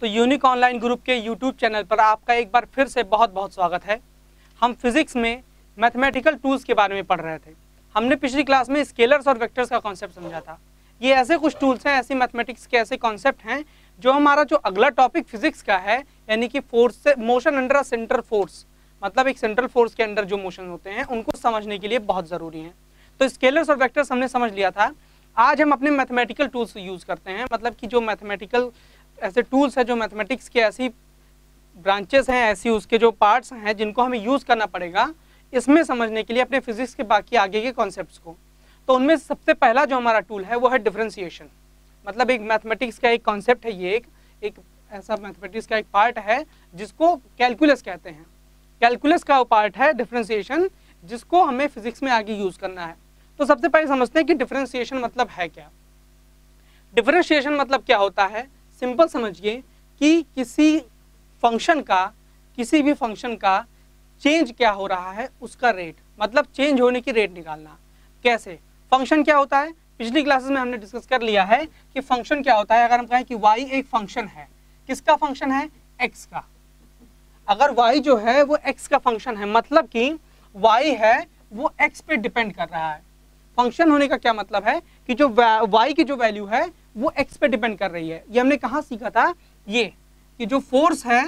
तो unique online group के YouTube channel पर आपका एक बार फिर से बहुत बहुत स्वागत है। हम फिजिक्स में मैथमेटिकल टूल्स के बारे में पढ़ रहे थे। हमने पिछली क्लास में स्केलर्स और वेक्टर्स का कॉन्सेप्ट समझा था। ये ऐसे कुछ टूल्स हैं, ऐसी मैथमेटिक्स के ऐसे कॉन्सेप्ट हैं, जो हमारा जो अगला टॉपिक फिजिक्स का है, यानी कि फोर्स से, motion under a centre force मतलब एक सेंट्रल फोर्स के अंडर जो मोशन होते हैं, उनको समझने के लिए बहुत ज़रूरी हैं। तो स्केलर्स और वेक्टर्स हमने समझ लिया था आज हम अपने मैथमेटिकल टूल्स यूज़ करते हैं। मतलब कि जो मैथमेटिकल ऐसे टूल्स हैं, जो मैथमेटिक्स के ऐसी ब्रांचेस हैं, ऐसी उसके जो पार्ट्स हैं, जिनको हमें यूज़ करना पड़ेगा, इसमें समझने के लिए अपने फिजिक्स के बाकी आगे के कॉन्सेप्ट को। तो उनमें सबसे पहला जो हमारा टूल है, वो है डिफ्रेंसिएशन मतलब एक मैथमेटिक्स का एक कॉन्सेप्ट है ये, एक एक ऐसा मैथमेटिक्स का एक पार्ट है, जिसको कैलकुलस कहते हैं। कैलकुलस का पार्ट है डिफ्रेंसिएशन जिसको हमें फिजिक्स में आगे यूज़ करना है। तो सबसे पहले समझते हैं कि डिफ्रेंसिएशन मतलब है क्या। डिफ्रेंशिएशन मतलब क्या होता है? सिंपल समझिए कि किसी फ़ंक्शन का, किसी भी फ़ंक्शन का चेंज क्या हो रहा है, उसका रेट मतलब चेंज होने की रेट निकालना। कैसे? फ़ंक्शन क्या होता है? पिछली क्लासेस में हमने डिस्कस कर लिया है कि फ़ंक्शन क्या होता है। अगर हम कहें कि y एक फ़ंक्शन है, किसका फ़ंक्शन है? x का। अगर y जो है, वो x का फ़ंक्शन है मतलब कि y है, वो x पे डिपेंड कर रहा है। फ़ंक्शन होने का क्या मतलब है? कि जो वाई की जो वैल्यू है, वो एक्स पे डिपेंड कर रही है। ये हमने कहाँ सीखा था? ये, कि जो फोर्स है,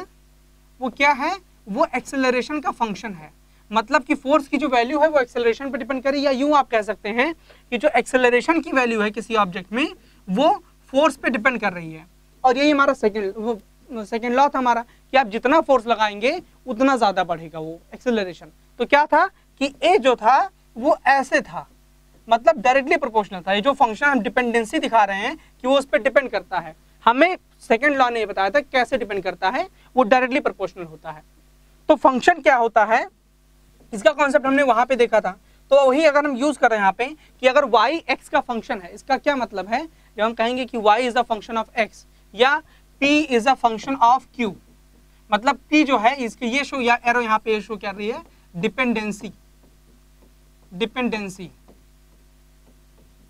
वो क्या है? वो एक्सेलरेशन का फ़ंक्शन है। मतलब कि फोर्स की जो वैल्यू है, वो एक्सेलरेशन पर डिपेंड करे या यूँ आप कह सकते हैं कि जो एक्सेलरेशन की वैल्यू है किसी ऑब्जेक्ट में, वो फोर्स पे डिपेंड कर रही है। और यही हमारा सेकेंड सेकेंड लॉ था हमारा, कि आप जितना फोर्स लगाएँगे, उतना ज़्यादा बढ़ेगा वो एक्सेलरेशन तो क्या था? कि ए जो था, वो ऐसे था। मतलब डायरेक्टली प्रोपोर्शनल था। ये जो फ़ंक्शन हम डिपेंडेंसी दिखा रहे हैं कि वो उस पर डिपेंड करता है। हमें सेकेंड लॉ ने बताया था कैसे डिपेंड करता है, वो डायरेक्टली प्रोपोर्शनल होता है। तो फ़ंक्शन क्या होता है? इसका कॉन्सेप्ट हमने वहाँ पे देखा था। तो वही अगर हम यूज़ कर रहे हैं यहाँ पे कि अगर y x का फ़ंक्शन है, इसका क्या मतलब है? जब हम कहेंगे कि y is a function of x या p is a function of q मतलब p जो है, इसके ये शो या एरो यहाँ पे शो कर रही है डिपेंडेंसी डिपेंडेंसी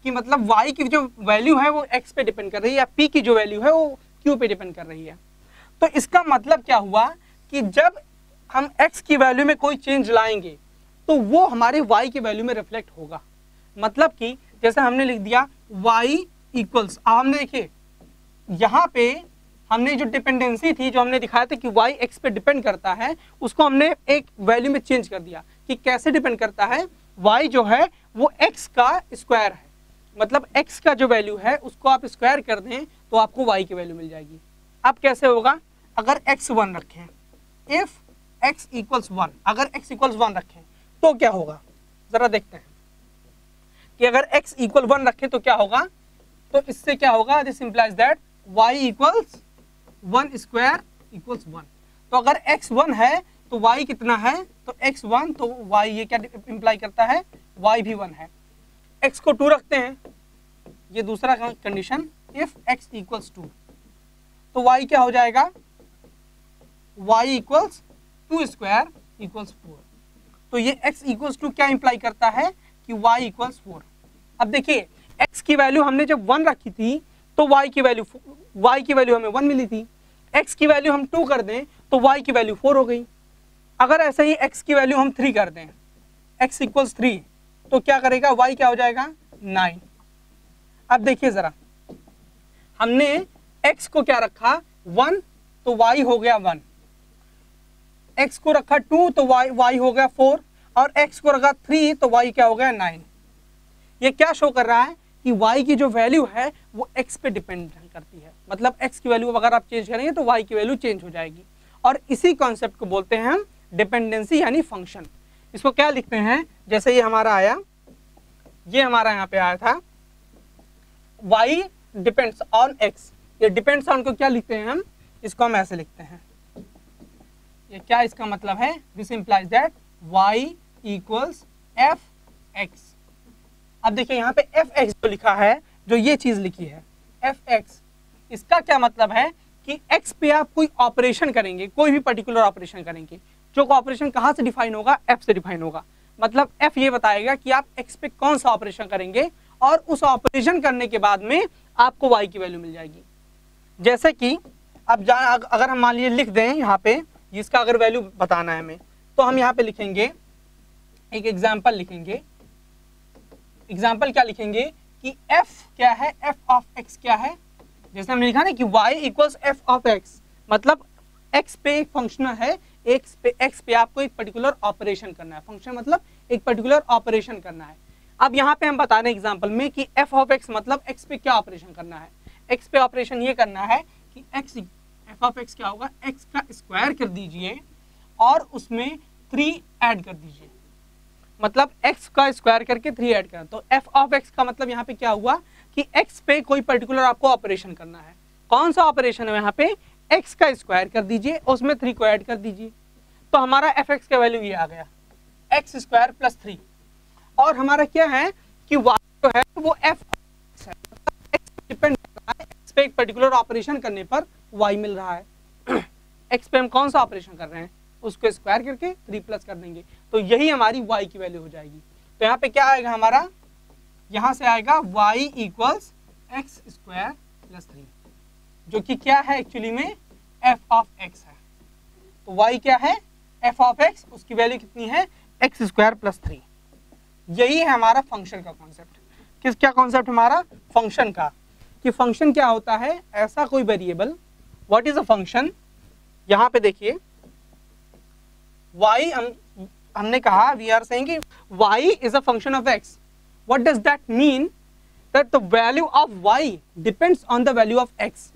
कि मतलब y की जो वैल्यू है वो x पे डिपेंड कर रही है या p की जो वैल्यू है वो q पे डिपेंड कर रही है। तो इसका मतलब क्या हुआ कि जब हम x की वैल्यू में कोई चेंज लाएँगे तो वो हमारे y की वैल्यू में रिफ्लेक्ट होगा। मतलब कि जैसे हमने लिख दिया वाई इक्वल्स अब हमने देखिए, यहाँ पे हमने जो डिपेंडेंसी थी, जो हमने दिखाया था कि वाई एक्स पे डिपेंड करता है, उसको हमने एक वैल्यू में चेंज कर दिया कि कैसे डिपेंड करता है वाई जो है वो एक्स का स्क्वायर है। मतलब x का जो वैल्यू है, उसको आप स्क्वायर कर दें तो आपको y की वैल्यू मिल जाएगी। अब कैसे होगा? अगर x वन रखें इफ़ x इक्वल्स वन अगर x इक्वल्स वन रखें तो क्या होगा? जरा देखते हैं। कि अगर x इक्वल वन रखें तो क्या होगा? तो इससे क्या होगा? This implies that y equals one square equals one तो अगर x वन है तो y कितना है? तो x वन तो y ये क्या इंप्लाई करता है? y भी वन है। X को टू रखते हैं, ये दूसरा condition if x equals two तो y क्या हो जाएगा? y equals two square equals four तो ये x इक्वल्स टू क्या इंप्लाई करता है? कि y इक्वल्स फोर अब देखिए, x की वैल्यू हमने जब वन रखी थी तो y की वैल्यू y की वैल्यू हमें वन मिली थी. x की वैल्यू हम टू कर दें तो y की वैल्यू फोर हो गई. अगर ऐसे ही x की वैल्यू हम थ्री कर दें, x इक्वल्स थ्री तो क्या करेगा? वाई क्या हो जाएगा? नाइन अब देखिए जरा। हमने एक्स को क्या रखा? वन तो वाई हो गया वन एक्स को रखा टू तो वाई वाई हो गया फोर और एक्स को रखा थ्री तो वाई क्या हो गया नाइन ये क्या शो कर रहा है? कि वाई की जो वैल्यू है, वो एक्स पे डिपेंड करती है। मतलब एक्स की वैल्यू अगर आप चेंज करेंगे तो वाई की वैल्यू चेंज हो जाएगी। और इसी कॉन्सेप्ट को बोलते हैं हम डिपेंडेंसी यानी फ़ंक्शन इसको क्या लिखते हैं? जैसे ये हमारा आया, ये हमारा यहाँ पे आया था। Y depends on x. ये डिपेंड्स ऑन को क्या लिखते हैं हम? इसको हम ऐसे लिखते हैं। ये क्या इसका मतलब है? This implies that y equals F X अब देखिए यहाँ पे एफ़ एक्स जो लिखा है, जो ये चीज़ लिखी है एफ़ एक्स इसका क्या मतलब है कि x पे आप कोई ऑपरेशन करेंगे, कोई भी पर्टिकुलर ऑपरेशन करेंगे। जो ऑपरेशन कहाँ से डिफाइन होगा? एफ़ से डिफाइन होगा। मतलब एफ़ ये बताएगा कि आप एक्स पे कौन सा ऑपरेशन करेंगे और उस ऑपरेशन करने के बाद में आपको वाई की वैल्यू मिल जाएगी। जैसे कि अब जा अगर हम मान लीजिए लिख दें यहाँ पे इसका अगर वैल्यू बताना है हमें तो हम यहाँ पे लिखेंगे, एक एग्ज़ाम्पल लिखेंगे। एग्ज़ाम्पल क्या लिखेंगे कि f क्या है? F ऑफ़ x क्या है? जैसे हमने लिखा ना कि y equals F of x मतलब x पे एक फ़ंक्शन है x पे x पे आपको एक पर्टिकुलर ऑपरेशन करना है। फ़ंक्शन मतलब एक पर्टिकुलर ऑपरेशन करना है। अब यहाँ पे हम बता रहे हैं एग्ज़ाम्पल में कि f ऑफ़ x मतलब x पे क्या ऑपरेशन करना है। X पे ऑपरेशन ये करना है कि x, f ऑफ़ x क्या होगा? X का स्क्वायर कर दीजिए और उसमें थ्री ऐड कर दीजिए। मतलब x का स्क्वायर करके थ्री ऐड करना तो f ऑफ़ x का मतलब यहाँ पे क्या हुआ कि x पे कोई पर्टिकुलर आपको ऑपरेशन करना है। कौन सा ऑपरेशन है यहाँ पे? X का स्क्वायर कर दीजिए, उसमें थ्री को ऐड कर दीजिए। तो हमारा एफ़ एक्स का वैल्यू ये आ गया। एक्स स्क्वायर प्लस थ्री और हमारा क्या है कि वाई जो है, वो एफ़ डिपेंड x पे एक पर्टिकुलर ऑपरेशन करने पर वाई मिल रहा है। एक्स पे हम कौन सा ऑपरेशन कर रहे हैं? उसको स्क्वायर करके थ्री प्लस कर देंगे। तो यही हमारी वाई की वैल्यू हो जाएगी। तो यहाँ पे क्या आएगा हमारा? यहाँ से आएगा Y equals X square plus three जो कि क्या है एक्चुअली में? F ऑफ़ x है। तो y क्या है? F ऑफ़ x, उसकी वैल्यू कितनी है? एक्स स्क्वायर प्लस थ्री यही है हमारा फ़ंक्शन का कॉन्सेप्ट किस, क्या कॉन्सेप्ट हमारा? फ़ंक्शन का। कि फ़ंक्शन क्या होता है? ऐसा कोई variable what is a function यहाँ पे देखिए। Y हम, हमने कहा वी आर सेइंग कि y is a function of x what does that mean that the value of Y depends on the value of x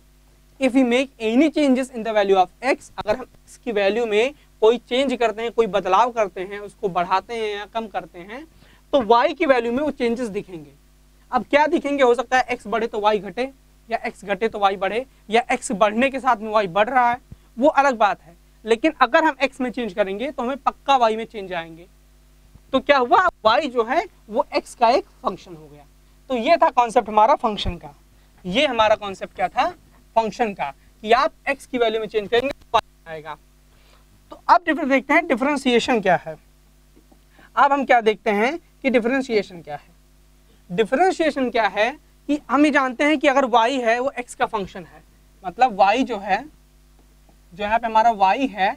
if you make any changes in the value of X अगर हम x की value में कोई change करते हैं, कोई बदलाव करते हैं, उसको बढ़ाते हैं या कम करते हैं तो वाई की वैल्यू में वो चेंजेस दिखेंगे। अब क्या दिखेंगे? हो सकता है एक्स बढ़े तो वाई घटे, या एक्स घटे तो वाई बढ़े, या एक्स बढ़ने के साथ में वाई बढ़ रहा है, वो अलग बात है। लेकिन अगर हम एक्स में चेंज करेंगे तो हमें पक्का वाई में चेंज आएँगे। तो क्या हुआ? वाई जो है, वो एक्स का एक फ़ंक्शन हो गया। तो ये था कॉन्सेप्ट हमारा फ़ंक्शन का। ये हमारा कॉन्सेप्ट क्या था? फ़ंक्शन का, कि आप x की वैल्यू में चेंज करेंगे तो आएगा। तो अब डिफरेंस देखते हैं डिफरेंशिएशन क्या है। अब हम क्या देखते हैं कि डिफरेंशिएशन क्या है। डिफरेंशिएशन क्या है कि हम ये जानते हैं कि अगर y है, वो x का फ़ंक्शन है। मतलब y जो है, जो यहाँ पे हमारा y है,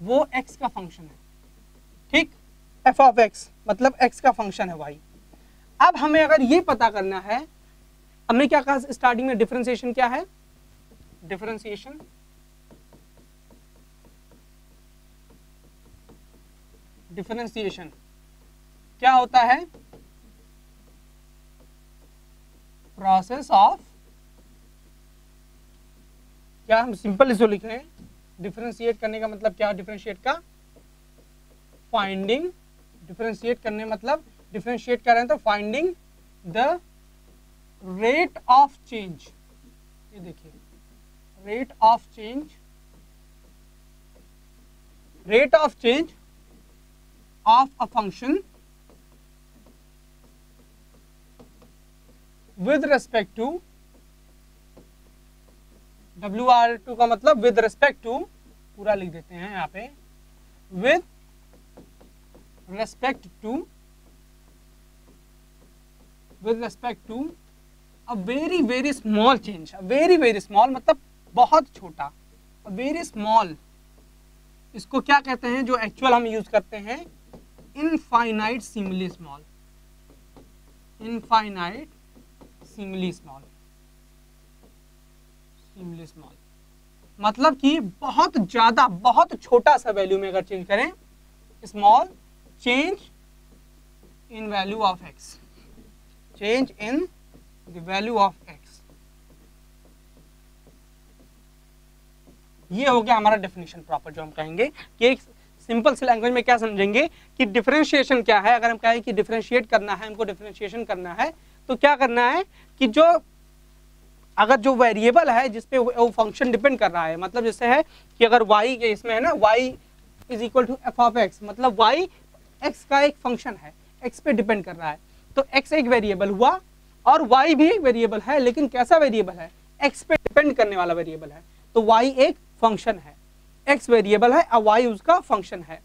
वो x का फ़ंक्शन है। ठीक? एफ़ ऑफ़ एक्स मतलब x का फ़ंक्शन है y अब हमें अगर ये पता करना है, हमने क्या कहा स्टार्टिंग में डिफरेंशिएशन क्या है? डिफरेंशिएशन डिफरेंशिएशन क्या होता है? प्रोसेस ऑफ़ क्या हम सिंपल इसको लिख रहे हैं? डिफ्रेंशिएट करने का मतलब क्या? डिफ्रेंशिएट का फाइंडिंग डिफ्रेंशिएट करने मतलब डिफ्रेंशिएट कर रहे हैं तो finding the rate of change ये देखिए। Rate of change rate of change of a function with respect to W R to का मतलब विद रेस्पेक्ट टू पूरा लिख देते हैं यहाँ पे with respect to with respect to a very very small change a very very small मतलब बहुत छोटा वेरी स्मॉल इसको क्या कहते हैं, जो एक्चुअल हम यूज़ करते हैं? Infinitesimally small infinitesimally small सिमली स्मॉल मतलब कि बहुत ज़्यादा, बहुत छोटा सा वैल्यू में अगर चेंज करें small change in value of X change in value of X ये हो गया हमारा डेफिनेशन प्रॉपर जो हम कहेंगे कि एक सिंपल सी लैंग्वेज में क्या समझेंगे कि डिफरेंशिएशन क्या है? अगर हम कहें कि डिफरेंशिएट करना है, हमको डिफरेंशिएशन करना है तो क्या करना है कि जो अगर जो वेरिएबल है जिसपे वो फ़ंक्शन डिपेंड कर रहा है मतलब जैसे है कि अगर y इसमें है ना Y is equal to F of X मतलब y x का एक फ़ंक्शन है, x पे डिपेंड कर रहा है। तो एक्स एक वेरिएबल हुआ और वाई भी एक वेरिएबल है, लेकिन कैसा वेरिएबल है? एक्स पे डिपेंड करने वाला वेरिएबल है। तो वाई एक फ़ंक्शन है. एक्स वेरिएबल है, और y उसका फ़ंक्शन है.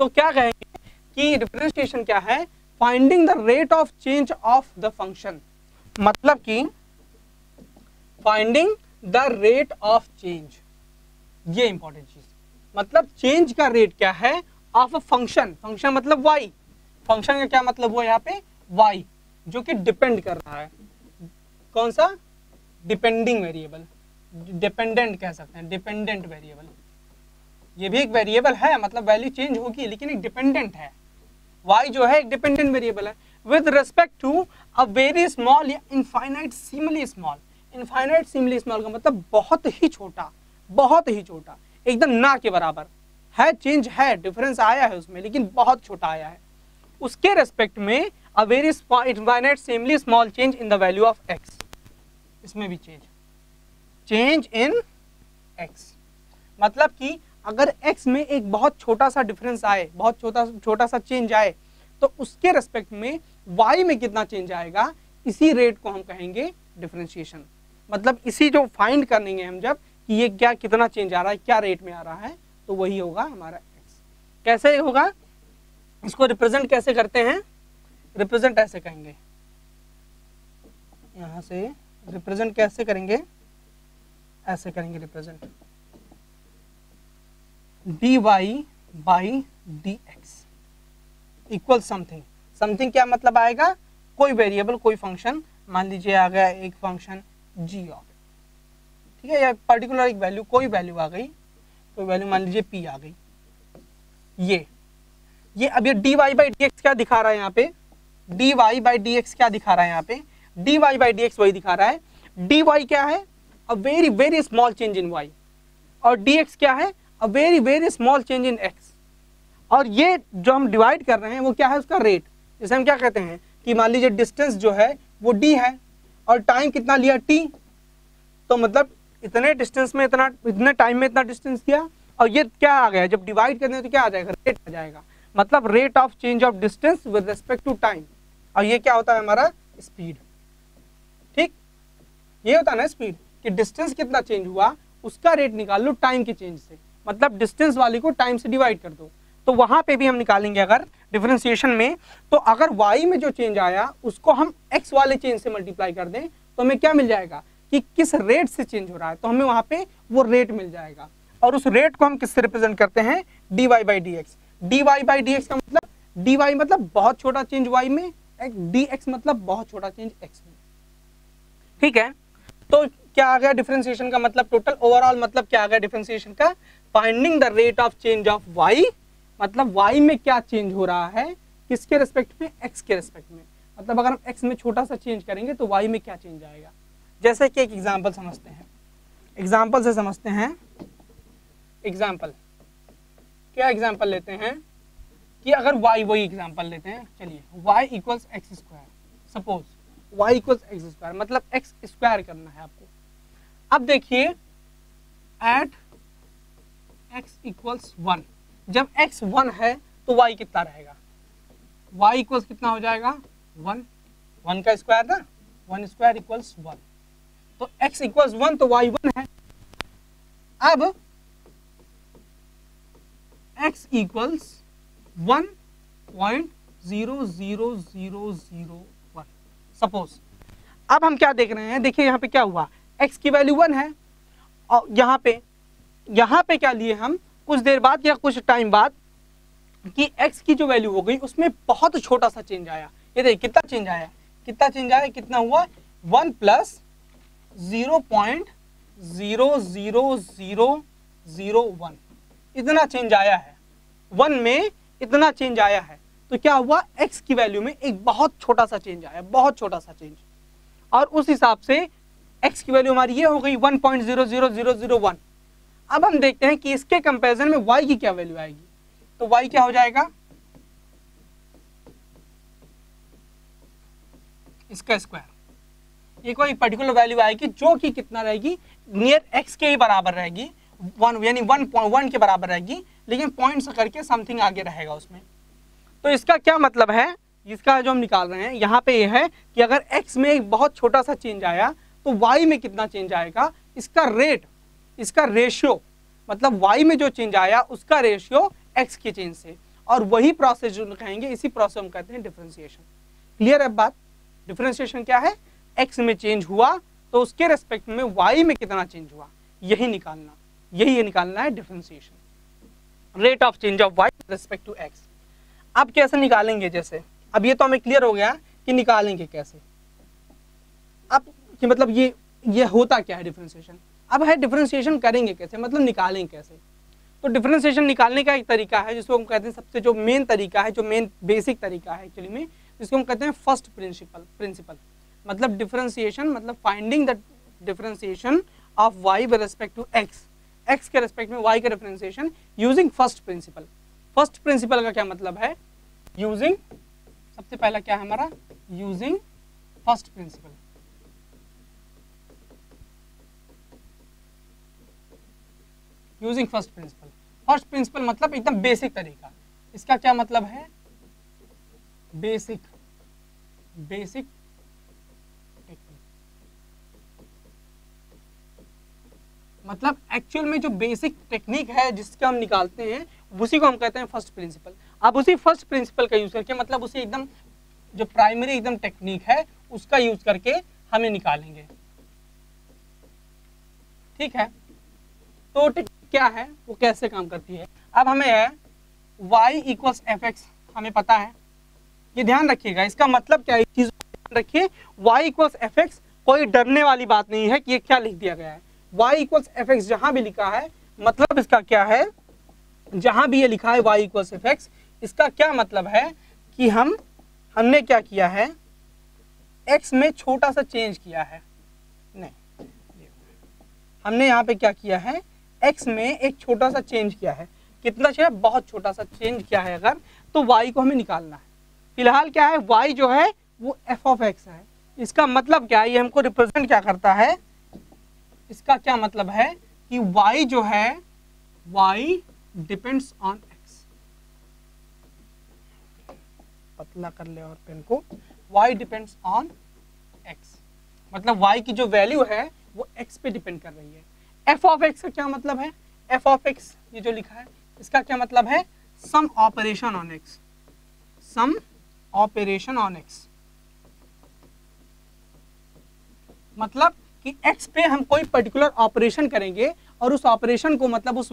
तो क्या कहेंगे कि डिफरेंशिएशन क्या है? Finding the rate of change of the function मतलब कि finding the rate of change ये इंपॉर्टेंट चीज़. मतलब चेंज का रेट क्या है? ऑफ़ अ फ़ंक्शन फ़ंक्शन मतलब वाई फ़ंक्शन का क्या मतलब हुआ यहाँ पे? वाई जो कि डिपेंड कर रहा है. कौन सा? डिपेंडिंग वेरिएबल डिपेंडेंट कह सकते हैं डिपेंडेंट वेरिएबल ये भी एक वेरिएबल है मतलब वैल्यू चेंज होगी, लेकिन एक डिपेंडेंट है। वाई जो है, एक डिपेंडेंट वेरिएबल है। With respect to a very small या infinitesimally small infinitesimally small का मतलब बहुत ही छोटा, बहुत ही छोटा, एकदम ना के बराबर है चेंज है डिफरेंस आया है उसमें, लेकिन बहुत छोटा आया है। उसके रेस्पेक्ट में a very infinitesimally small change in the value of X इसमें भी चेंज चेंज इन एक्स मतलब कि अगर एक्स में एक बहुत छोटा सा डिफरेंस आए, बहुत छोटा छोटा सा चेंज आए तो उसके रेस्पेक्ट में y में कितना चेंज आएगा? इसी रेट को हम कहेंगे डिफरेंशिएशन मतलब इसी जो फाइंड करेंगे हम जब, कि ये क्या, कितना चेंज आ रहा है, क्या रेट में आ रहा है तो वही होगा हमारा एक्स कैसे होगा? इसको रिप्रेजेंट कैसे करते हैं? रिप्रेजेंट ऐसे कहेंगे. यहाँ से रिप्रेजेंट कैसे करेंगे? ऐसे करेंगे represent D Y by D X equal something something क्या मतलब आएगा? कोई वेरिएबल कोई फ़ंक्शन मान लीजिए आ गया एक फ़ंक्शन जी ऑफ़ ठीक है? या पर्टिकुलर एक वैल्यू कोई वैल्यू आ गई, कोई वैल्यू मान लीजिए पी आ गई. ये ये अब ये D Y by D X क्या दिखा रहा है यहाँ पे? D Y by D X क्या दिखा रहा है यहाँ पे? D Y by D X वही दिखा रहा है. डी वाई क्या है? A very very small change in Y और डी एक्स क्या है? A very very small change in X और ये जो हम डिवाइड कर रहे हैं, वो क्या है उसका रेट जैसे हम क्या कहते हैं? कि मान लीजिए डिस्टेंस जो है, वो डी है और टाइम कितना लिया? टी तो मतलब इतने डिस्टेंस में इतना, इतने टाइम में इतना डिस्टेंस किया और ये क्या आ गया? जब डिवाइड करते हैं तो क्या आ जाएगा? रेट आ जाएगा। मतलब rate of change of distance with respect to time और ये क्या होता है हमारा? स्पीड ठीक? ये होता है ना स्पीड कि डिस्टेंस कितना चेंज हुआ, उसका रेट निकाल लो टाइम के चेंज से। मतलब डिस्टेंस वाली को टाइम से डिवाइड कर दो। तो वहाँ पे भी हम निकालेंगे अगर डिफरेंशिएशन में। तो अगर y में जो चेंज आया, उसको हम x वाले चेंज से मल्टीप्लाई कर दें तो हमें क्या मिल जाएगा? कि किस रेट से चेंज हो रहा है तो हमें वहाँ पे वो रेट मिल जाएगा। और उस रेट को हम किससे रिप्रेजेंट करते हैं? D Y by D X D Y by D X का मतलब डी वाई मतलब बहुत छोटा चेंज वाई में डी एक्स मतलब बहुत छोटा चेंज x में। ठीक है? तो क्या आ गया डिफरेंशिएशन का मतलब? टोटल ओवरऑल मतलब क्या आ गया डिफरेंशिएशन का? Finding the rate of change of Y मतलब वाई में क्या चेंज हो रहा है? किसके रेस्पेक्ट में? एक्स के रेस्पेक्ट में। मतलब अगर हम एक्स में छोटा सा चेंज करेंगे तो वाई में क्या चेंज आएगा? जैसे कि एक एग्ज़ाम्पल समझते हैं। एग्ज़ाम्पल से समझते हैं। एग्ज़ाम्पल क्या एग्ज़ाम्पल लेते हैं? कि अगर y वही एग्ज़ाम्पल लेते हैं, चलिए, y equals X square suppose y equals X square मतलब x स्क्वायर करना है आपको। अब देखिए एट x इक्वल्स वन जब x वन है तो y कितना रहेगा? y इक्वल्स कितना हो जाएगा? वन वन का स्क्वायर ना? वन स्क्वायर इक्वल्स वन तो x इक्वल्स वन तो y वन है। अब x equals one point zero zero zero zero one suppose अब हम क्या देख रहे हैं? देखिए यहाँ पे क्या हुआ? X की वैल्यू वन है। और यहाँ पे यहाँ पे क्या लिए हम? कुछ देर बाद या कुछ टाइम बाद कि x की जो वैल्यू हो गई, उसमें बहुत छोटा सा चेंज आया। ये देखिए, कितना चेंज आया? कितना चेंज आया? कितना हुआ? One plus zero point zero zero zero zero one इतना चेंज आया है। वन में इतना चेंज आया है। तो क्या हुआ? एक्स की वैल्यू में एक बहुत छोटा सा चेंज आया, बहुत छोटा सा चेंज और उस हिसाब से x की वैल्यू हमारी ये हो गई one point zero zero zero zero one अब हम देखते हैं कि इसके कंपेरिजन में वाई की क्या वैल्यू आएगी? तो वाई क्या हो जाएगा? इसका स्क्वायर ये कोई पर्टिकुलर वैल्यू आएगी जो कि कितना रहेगी? नियर एक्स के ही बराबर रहेगी. वन यानी वन वन के बराबर रहेगी. लेकिन पॉइंट्स करके समथिंग आगे रहेगा उसमें. तो इसका क्या मतलब है? इसका जो हम निकाल रहे हैं, यहाँ पे ये यह है कि अगर x में एक बहुत छोटा सा चेंज आया तो y में कितना चेंज आएगा? इसका रेट इसका रेशियो मतलब y में जो चेंज आया, उसका रेशियो x के चेंज से। और वही प्रोसेस जो कहेंगे, इसी प्रोसेस हम कहते हैं डिफ्रेंसिएशन क्लियर है बात? डिफ्रेंसिएशन क्या है? एक्स में चेंज हुआ तो उसके रेस्पेक्ट में वाई में कितना चेंज हुआ? यही निकालना। यही निकालना है differentiation rate of change of y respect to x अब कैसे निकालेंगे जैसे? अब ये तो हमें क्लियर हो गया कि निकालेंगे कैसे? अब कि मतलब ये ये होता क्या है डिफ्रेंसिएशन अब है डिफ्रेंसिएशन करेंगे कैसे? मतलब निकालेंगे कैसे? तो डिफ्रेंसिएशन निकालने का एक तरीका है, जिसको हम कहते हैं सबसे जो मेन तरीका है, जो मेन बेसिक तरीका है एक्चुअली में, जिसको हम कहते हैं फ़र्स्ट प्रिंसिपल प्रिंसिपल मतलब डिफ्रेंसिएशन मतलब finding the differentiation of y with respect to x x के रेस्पेक्ट में वाई का differentiation using first principle first principle का क्या मतलब है? यूजिंग सबसे पहला क्या है हमारा? Using first principle using first principle first principle मतलब एकदम बेसिक तरीका। इसका क्या मतलब है? बेसिक बेसिक मतलब एक्चुअल में जो बेसिक टेक्निक है जिसका हम निकालते हैं, उसी को हम कहते हैं फ़र्स्ट प्रिंसिपल अब उसी फ़र्स्ट प्रिंसिपल का यूज़ करके मतलब उसी एकदम जो प्राइमरी एकदम टेक्निक है, उसका यूज़ करके हमें निकालेंगे। ठीक है? तो क्या है, वो कैसे काम करती है। अब हमें y इक्वल्स एफ़ एक्स हमें पता है। ये ध्यान रखिएगा, इसका मतलब क्या है? चीज़ रखिए, y इक्वल्स एफ़ एक्स कोई डरने वाली बात नहीं है कि ये क्या लिख दिया गया है। वाई इक्वल्स एफ़ एक्स जहाँ भी लिखा है मतलब इसका क्या है? जहाँ भी ये लिखा है वाई इक्वल्स एफ़ एक्स इसका क्या मतलब है कि हम, हमने क्या किया है? एक्स में छोटा सा चेंज किया है। नहीं हमने यहाँ पे क्या किया है? X में एक छोटा सा चेंज किया है। कितना चाहिए बहुत छोटा सा चेंज किया है अगर तो वाई को हमें निकालना है। फ़िलहाल क्या है? वाई जो है, वो एफ़ ऑफ़ एक्स है। इसका मतलब क्या है? ये हमको रिप्रेजेंट क्या करता है? इसका क्या मतलब है? कि वाई जो है वाई डिपेंड्स ऑन एक्स पतला कर ले और पेन को। Y डिपेंड्स ऑन एक्स मतलब वाई की जो वैल्यू है, वो एक्स पे डिपेंड कर रही है। एफ़ ऑफ़ एक्स का क्या मतलब है? एफ़ ऑफ़ एक्स ये जो लिखा है, इसका क्या मतलब है? Some operation on x some operation on x मतलब कि एक्स पे हम कोई पर्टिकुलर ऑपरेशन करेंगे और उस ऑपरेशन को मतलब उस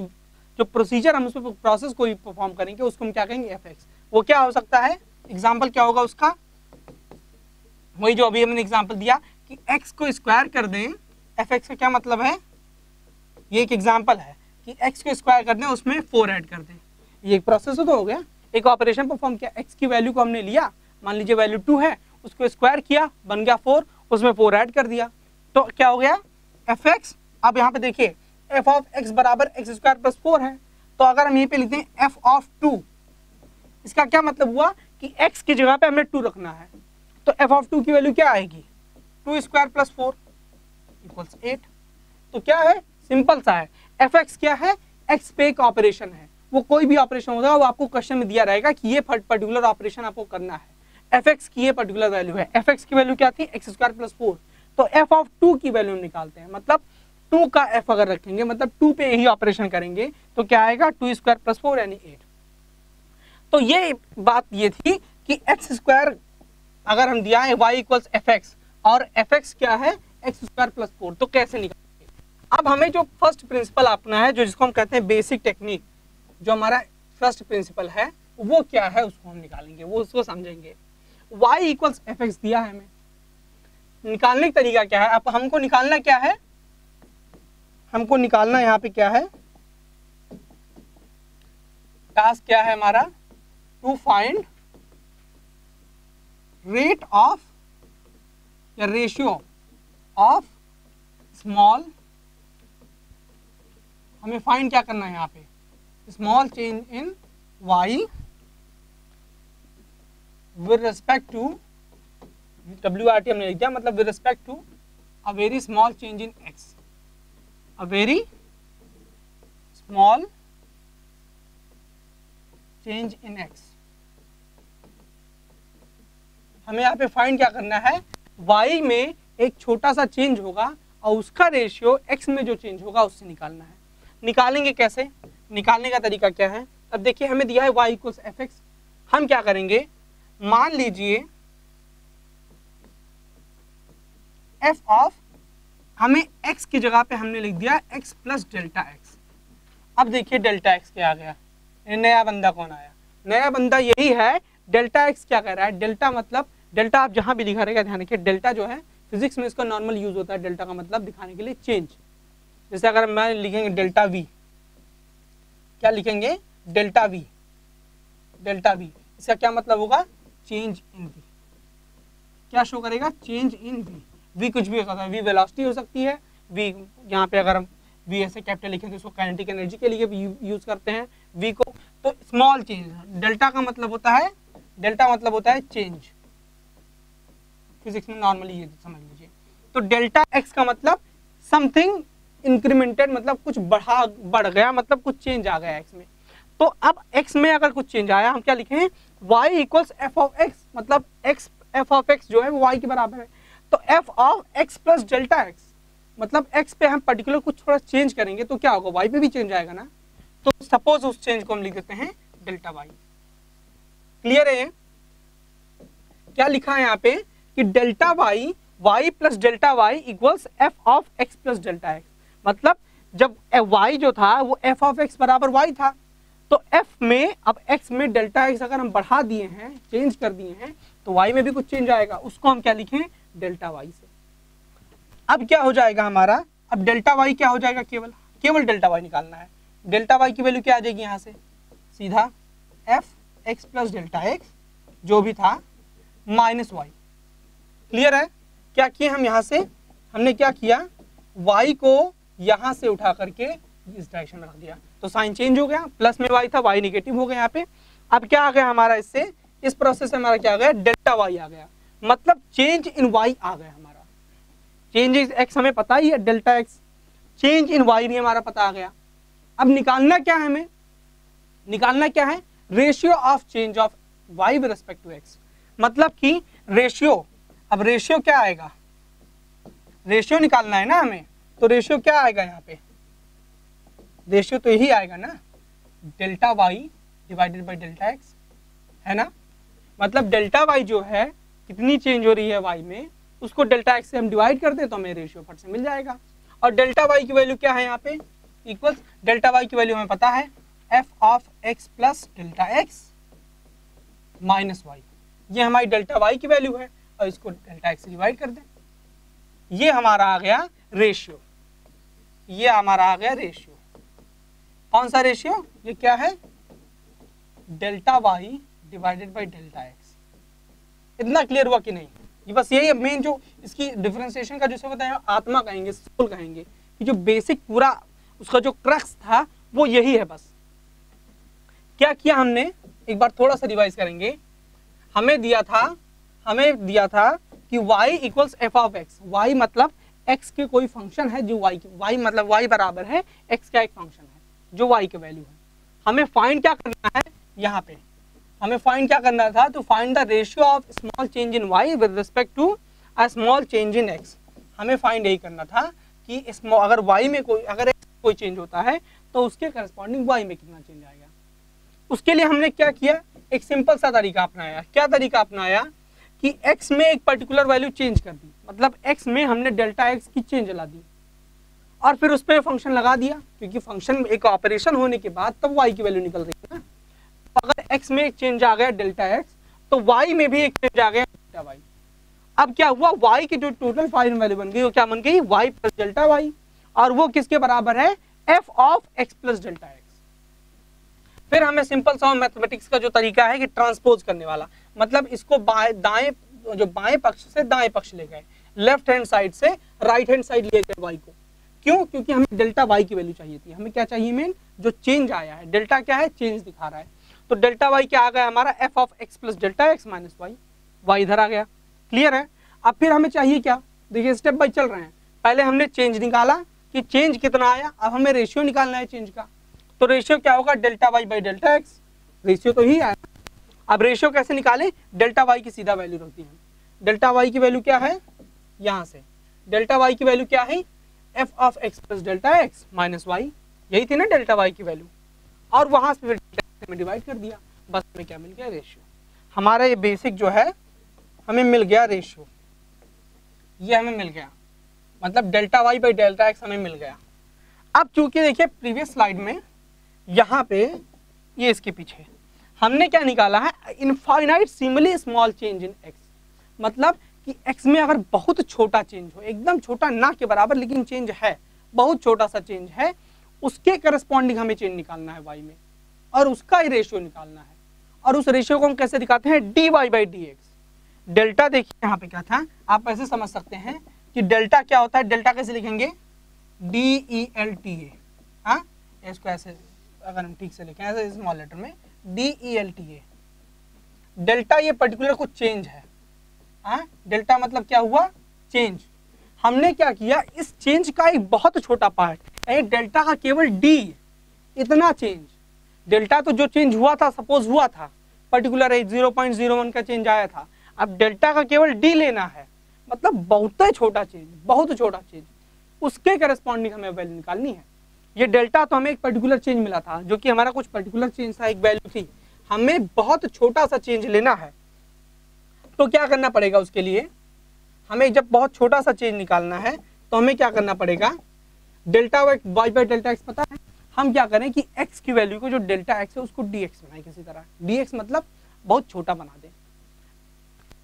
जो प्रोसीजर हम उस प्रोसेस को परफॉर्म करेंगे, उसको हम क्या कहेंगे? एफ़ एक्स वो क्या हो सकता है? एग्ज़ाम्पल क्या होगा उसका? वही जो अभी हमने एग्ज़ाम्पल दिया कि एक्स को स्क्वायर कर दें एफ़ एक्स का क्या मतलब है? ये एक एग्ज़ाम्पल है कि एक्स को स्क्वायर कर दें उसमें फोर ऐड कर दें। ये एक प्रोसेस तो हो गया। एक ऑपरेशन परफॉर्म किया एक्स की वैल्यू को हमने लिया, मान लीजिए वैल्यू टू है, उसको स्क्वायर किया, बन गया फोर उसमें फोर ऐड कर दिया। तो क्या हो गया? एफ़ एक्स अब यहाँ पे देखिए एफ़ ऑफ़ एक्स बराबर एक्स स्क्वायर प्लस फोर है। तो अगर हम यहीं पे लिखते हैं एफ़ ऑफ़ टू इसका क्या मतलब हुआ? कि एक्स की जगह पे हमें टू रखना है। तो एफ़ ऑफ़ टू की वैल्यू क्या आएगी? Two square plus four equals eight तो क्या है? सिंपल सा है। एफ़ एक्स क्या है? एक्स पे एक ऑपरेशन है। वो कोई भी ऑपरेशन होगा, वो आपको क्वेश्चन में दिया रहेगा कि ये पर्टिकुलर ऑपरेशन आपको करना है। एफ़ एक्स की ये पर्टिकुलर वैल्यू है। एफ़ एक्स की वैल्यू क्या थी? एक्स स्क्वायर प्लस फोर तो एफ़ ऑफ़ टू की वैल्यू निकालते हैं। मतलब टू का एफ़ अगर रखेंगे मतलब टू पे यही ऑपरेशन करेंगे तो क्या आएगा? टू स्क्वायर प्लस फोर यानी एट तो ये बात ये थी कि एक्स स्क्वायर अगर हम दिया है वाई इक्वल्स एफ़ एक्स और एफ़ एक्स क्या है? एक्स स्क्वायर प्लस फोर तो कैसे निकाल अब हमें जो फ़र्स्ट प्रिंसिपल अपना है, जो जिसको हम कहते हैं बेसिक टेक्निक जो हमारा फ़र्स्ट प्रिंसिपल है, वो क्या है उसको हम निकालेंगे, वो उसको समझेंगे। Y इक्वल्स एफ़ एक्स दिया है हमें। निकालने का तरीका क्या है? अब हमको निकालना क्या है? हमको निकालना यहाँ पे क्या है? टास्क क्या है हमारा? टू फाइंड रेट ऑफ़ या रेशियो ऑफ़ स्मॉल हमें फाइंड क्या करना है यहाँ पे? Small change in y with respect to W R T हमने लिख दिया मतलब with respect to a very small change in x a very small change in x हमें यहाँ पे फाइंड क्या करना है? वाई में एक छोटा सा चेंज होगा और उसका रेशियो एक्स में जो चेंज होगा उससे निकालना है। निकालेंगे कैसे? निकालने का तरीका क्या है? अब देखिए, हमें दिया है वाई इक्वल्स एफ़ एक्स हम क्या करेंगे? मान लीजिए एफ़ ऑफ़ हमें x की जगह पे हमने लिख दिया एक्स प्लस डेल्टा एक्स अब देखिए डेल्टा एक्स क्या आ गया? नया बंदा कौन आया? नया बंदा यही है डेल्टा एक्स क्या कह रहा है? डेल्टा मतलब डेल्टा आप जहाँ भी लिखा रहेगा ध्यान रखिए डेल्टा जो है फिजिक्स में इसका नॉर्मल यूज़ होता है डेल्टा का मतलब दिखाने के लिए चेंज जैसे अगर मैं लिखेंगे डेल्टा वी क्या लिखेंगे? डेल्टा वी डेल्टा वी इसका क्या मतलब होगा? चेंज इन वी क्या शो करेगा? चेंज इन वी वी कुछ भी हो सकता है। वी वेलोसिटी हो सकती है। वी यहाँ पे अगर हम वी ऐसे कैपिटल लिखें तो इसको काइनेटिक एनर्जी के लिए भी यूज़ करते हैं। वी को तो स्मॉल चेंज डेल्टा का मतलब होता है, डेल्टा मतलब होता है चेंज फिजिक्स में नॉर्मली ये समझ लीजिए। तो डेल्टा एक्स का मतलब समथिंग इंक्रीमेंटेड मतलब कुछ बढ़ा, बढ़ गया मतलब कुछ चेंज आ गया एक्स में। तो अब एक्स में अगर कुछ चेंज आया, हम क्या लिखें y equals f of x मतलब एक्स एफ़ ऑफ़ एक्स जो है वो वाई के बराबर है। तो f of x plus delta x मतलब एक्स पे हम पर्टिकुलर कुछ थोड़ा चेंज करेंगे तो क्या होगा? वाई पे भी चेंज आएगा ना? तो सपोज़ उस चेंज को हम लिख देते हैं डेल्टा वाई क्लियर है? क्या लिखा है यहाँ पे? कि delta y y plus delta y equals f of x plus delta x मतलब जब वाई जो था, वो एफ़ ऑफ़ एक्स बराबर वाई था। तो एफ़ में, अब एक्स में डेल्टा एक्स अगर हम बढ़ा दिए हैं चेंज कर दिए हैं तो वाई में भी कुछ चेंज आएगा। उसको हम क्या लिखें? डेल्टा वाई से। अब क्या हो जाएगा हमारा? अब डेल्टा वाई क्या हो जाएगा केवल? केवल डेल्टा वाई निकालना है। डेल्टा वाई की वैल्यू क्या आ जाएगी यहाँ से? सीधा f x plus delta x जो भी था माइनस वाई क्लियर है? क्या किए हम यहाँ से? हमने क्या किया? वाई को यहाँ से उठा करके इस डायरेक्शन रख दिया। तो साइन चेंज हो गया प्लस में वाई था वाई निगेटिव हो गया यहाँ पे। अब क्या आ गया हमारा इससे? इस प्रोसेस से हमारा क्या आ गया? डेल्टा वाई आ गया। मतलब चेंज इन वाई आ गया हमारा। चेंज इन एक्स हमें पता ही है delta x change in y भी हमारा पता आ गया। अब निकालना क्या है हमें? निकालना क्या है? Ratio of change of y with respect to x मतलब कि रेशियो अब रेशियो क्या आएगा? रेशियो निकालना है ना हमें। तो रेशियो क्या आएगा यहाँ पे? रेशियो तो यही आएगा ना? Delta y divided by delta x है ना? मतलब डेल्टा वाई जो है, कितनी चेंज हो रही है वाई में, उसको डेल्टा एक्स से हम डिवाइड कर दे तो हमें रेशियो फट से मिल जाएगा। और डेल्टा वाई की वैल्यू क्या है यहाँ पे? इक्वल डेल्टा वाई की वैल्यू हमें पता है f of x plus delta x minus y ये हमारी डेल्टा वाई की वैल्यू है, और इसको डेल्टा एक्स से डिवाइड कर दें। ये हमारा आ गया रेशियो ये हमारा आ गया रेशियो। कौन सा रेशियो? ये क्या है? Delta y divided by delta x. इतना क्लियर हुआ कि नहीं? ये बस यही मेन जो इसकी डिफ्रेंसिएशन का जिसको बताया, आत्मा कहेंगे सोल कहेंगे, कि जो बेसिक पूरा उसका जो क्रक्स था, वो यही है बस। क्या किया हमने? एक बार थोड़ा सा रिवाइज करेंगे। हमें दिया था, हमें दिया था कि y equals f of x y मतलब x के कोई फ़ंक्शन है जो की y मतलब y बराबर है, x का एक फ़ंक्शन है, जो y के वैल्यू है। हमें फाइंड क्या करना है? यहाँ पे। हमें फाइंड क्या करना था? तो find the ratio of small change in y with respect to a small change in x हमें फाइंड यही करना था कि अगर y में कोई अगर कोई चेंज होता है तो उसके करस्पॉन्डिंग वाई में कितना चेंज आएगा। उसके लिए हमने क्या किया? एक सिंपल सा तरीका अपनाया। क्या तरीका अपनाया? कि x में एक पर्टिकुलर वैल्यू चेंज कर दी। मतलब x में हमने डेल्टा x की चेंज ला दी। और फिर उस पर फ़ंक्शन लगा दिया, क्योंकि फ़ंक्शन एक ऑपरेशन होने के बाद तब y की वैल्यू निकल रही है ना। तो अगर x में एक चेंज आ गया डेल्टा x तो y में भी एक चेंज आ गया डेल्टा y अब क्या हुआ? y की जो टोटल फाइनल वैल्यू बन गई, वो क्या बन गई? y प्लस डेल्टा वाई और वो किसके बराबर है? f of x plus delta x फिर हमें सिंपल सा मैथमेटिक्स का जो तरीका है कि ट्रांसपोज करने वाला। मतलब इसको दाएँ, जो बाएँ पक्ष से दाएँ पक्ष ले गए। लेफ़्ट हैंड साइड से राइट हैंड साइड ले गए वाई को। क्यों? क्योंकि हमें डेल्टा वाई की वैल्यू चाहिए थी। हमें क्या चाहिए मेन जो चेंज आया है। डेल्टा क्या है? चेंज दिखा रहा है। तो डेल्टा वाई क्या आ गया हमारा? F of x plus delta x minus y y इधर आ गया। क्लियर है? अब फिर हमें चाहिए क्या? देखिए स्टेप बाई चल रहे हैं। पहले हमने चेंज निकाला कि चेंज कितना आया। अब हमें रेशियो निकालना है चेंज का। तो रेशियो क्या होगा? Delta y by delta x ratio तो ही आया। अब रेशियो कैसे निकाले? डेल्टा वाई की सीधा वैल्यू रहती है। डेल्टा वाई की वैल्यू क्या है? यहाँ से। डेल्टा वाई की वैल्यू क्या है? F of x plus delta x minus y यही थी ना डेल्टा वाई की वैल्यू और वहाँ से में डिवाइड कर दिया। बस हमें क्या मिल गया? रेशियो हमारा ये बेसिक जो है, हमें मिल गया रेशियो ये हमें मिल गया। मतलब delta y by delta x हमें मिल गया। अब चूँकि देखिए प्रीवियस स्लाइड में यहाँ पे ये इसके पीछे। हमने क्या निकाला है? Infinitesimally small change in X मतलब कि एक्स में अगर बहुत छोटा चेंज हो, एकदम छोटा ना के बराबर, लेकिन चेंज है, बहुत छोटा सा चेंज है, उसके करस्पॉन्डिंग हमें चेंज निकालना है वाई में, और उसका ही रेशियो निकालना है। और उस रेशियो को हम कैसे दिखाते हैं? D y by d x delta देखिए, यहाँ पे क्या था? आप ऐसे समझ सकते हैं कि डेल्टा क्या होता है? डेल्टा कैसे लिखेंगे? D e l t a हाँ? इसको ऐसे, अगर हम ठीक से लिखें, ऐसे स्मॉल लेटर में d e l t a delta ये पर्टिकुलर कुछ चेंज है। डेल्टा मतलब क्या हुआ? चेंज हमने क्या किया? इस चेंज का एक बहुत छोटा पार्ट यानी डेल्टा का केवल डी इतना चेंज डेल्टा तो जो चेंज हुआ था सपोज़ हुआ था। Particular zero point zero one का चेंज आया था। अब डेल्टा का केवल डी लेना है। मतलब बहुत ही छोटा चेंज बहुत छोटा चेंज उसके करस्पॉन्डिंग हमें वैल्यू निकालनी है। ये डेल्टा तो हमें एक पर्टिकुलर चेंज मिला था, जो कि हमारा कुछ पर्टिकुलर चेंज था, एक वैल्यू थी। हमें बहुत छोटा सा चेंज लेना है। तो क्या करना पड़ेगा उसके लिए? हमें जब बहुत छोटा सा चेंज निकालना है तो हमें क्या करना पड़ेगा? Delta y y by delta x पता है? हम क्या करें कि एक्स की वैल्यू को जो डेल्टा एक्स है, उसको डी एक्स बनाए किसी तरह। डी एक्स मतलब बहुत छोटा बना दें।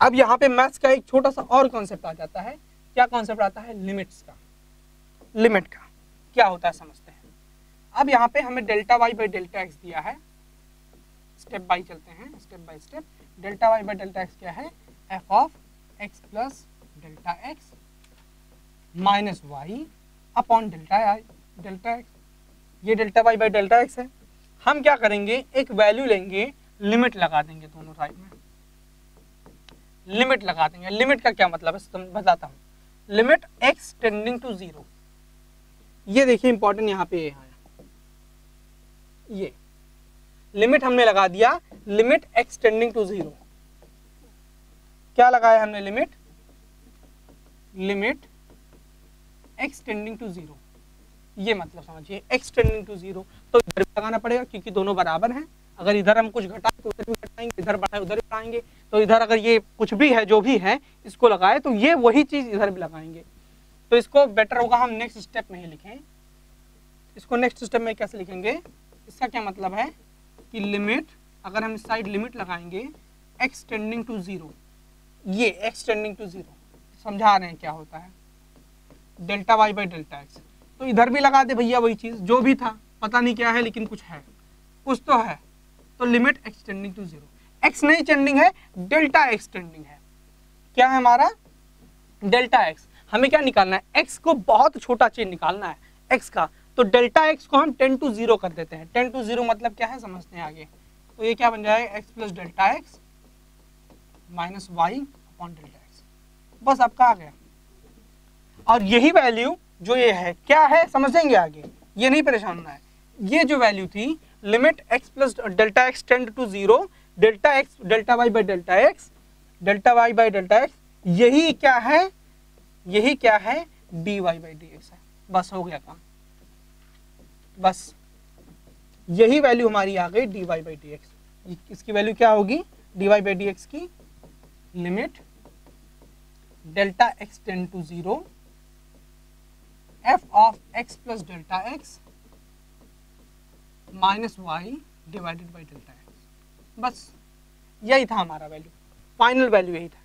अब यहाँ पे मैथ्स का एक छोटा सा और कॉन्सेप्ट आ जाता है। क्या कॉन्सेप्ट आता है? लिमिट्स का। लिमिट का। क्या होता है समझते अब यहाँ पे हमें delta y by delta x दिया है। स्टेप बाई चलते हैं, step by step. Delta y by delta x क्या है? F of x plus delta x minus y upon delta I, delta x. ये delta y by delta x है। हम क्या करेंगे? एक वैल्यू लेंगे, लिमिट लगा देंगे दोनों साइड में। लिमिट लगा देंगे। लिमिट का क्या मतलब है? बताता हूँ। Limit x tending to zero. ये देखिए इंपॉर्टेंट यहाँ पे है। ये। लिमिट हमने लगा दिया। Limit x tending to zero क्या लगाया हमने limit limit x tending to zero ये मतलब समझिए एक्स टेंडिंग टू ज़ीरो तो इधर भी लगाना पड़ेगा क्योंकि दोनों बराबर हैं। अगर इधर हम कुछ घटाएँ तो उधर भी घटाएँगे, इधर बढ़ाए, उधर भी बढ़ाएँगे। तो इधर अगर ये कुछ भी है, जो भी है, इसको लगाए तो ये वही चीज़ इधर भी लगाएँगे। तो इसको बेटर होगा, हम नेक्स्ट स्टेप में ही लिखें। इसको नेक्स्ट स्टेप में कैसे लिखेंगे? इसका क्या मतलब है कि लिमिट अगर हम साइड लिमिट लगाएँगे एक्स टेंडिंग टू ज़ीरो ये एक्स टेंडिंग टू ज़ीरो समझा रहे हैं क्या होता है? Delta y by delta x तो इधर भी लगा दे भैया वही चीज़, जो भी था, पता नहीं क्या है, लेकिन कुछ है। कुछ तो है। तो limit x tending to zero x नहीं टेंडिंग है डेल्टा एक्सटेंडिंग है। क्या है हमारा? डेल्टा एक्स हमें क्या निकालना है? एक्स को बहुत छोटा चेंज निकालना है। एक्स का। तो डेल्टा एक्स को हम टेन टू ज़ीरो कर देते हैं। टेन टू ज़ीरो मतलब क्या है? समझते हैं आगे। तो ये क्या बन जाएगा? X plus delta x minus y upon delta x. बस आपका आ गया। और यही वैल्यू जो ये है, क्या है? समझेंगे आगे। ये नहीं परेशान होना है। ये जो वैल्यू थी, limit x plus delta x tend to zero, delta x delta y by delta x, delta y by delta x, यही क्या है? यही क्या है? D y by d x है। बस हो गया काम। बस, यही वैल्यू हमारी आ गई d y by d x इसकी वैल्यू क्या होगी? D y by d x की limit delta x tend to zero f of x plus delta x minus y divided by delta x बस, यही था हमारा वैल्यू फाइनल वैल्यू यही था।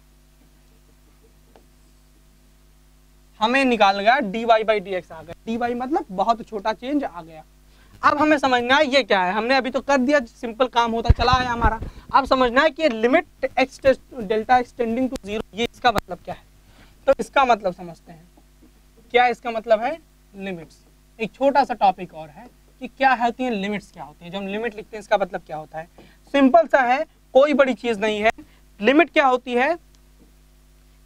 हमें निकाल गया d y by d x आ गया। डी वाई मतलब बहुत छोटा चेंज आ गया। अब हमें समझना है ये क्या है? हमने अभी तो कर दिया सिंपल काम होता चला है हमारा। अब समझना है कि limit x delta x tending to zero ये इसका मतलब क्या है? तो इसका मतलब समझते हैं। क्या इसका मतलब है? लिमिट्स एक छोटा सा टॉपिक और है कि क्या होती है लिमिट्स क्या होती है? जब हम लिमिट लिखते हैं, इसका मतलब क्या होता है? सिंपल सा है, कोई बड़ी चीज़ नहीं है। लिमिट क्या होती है?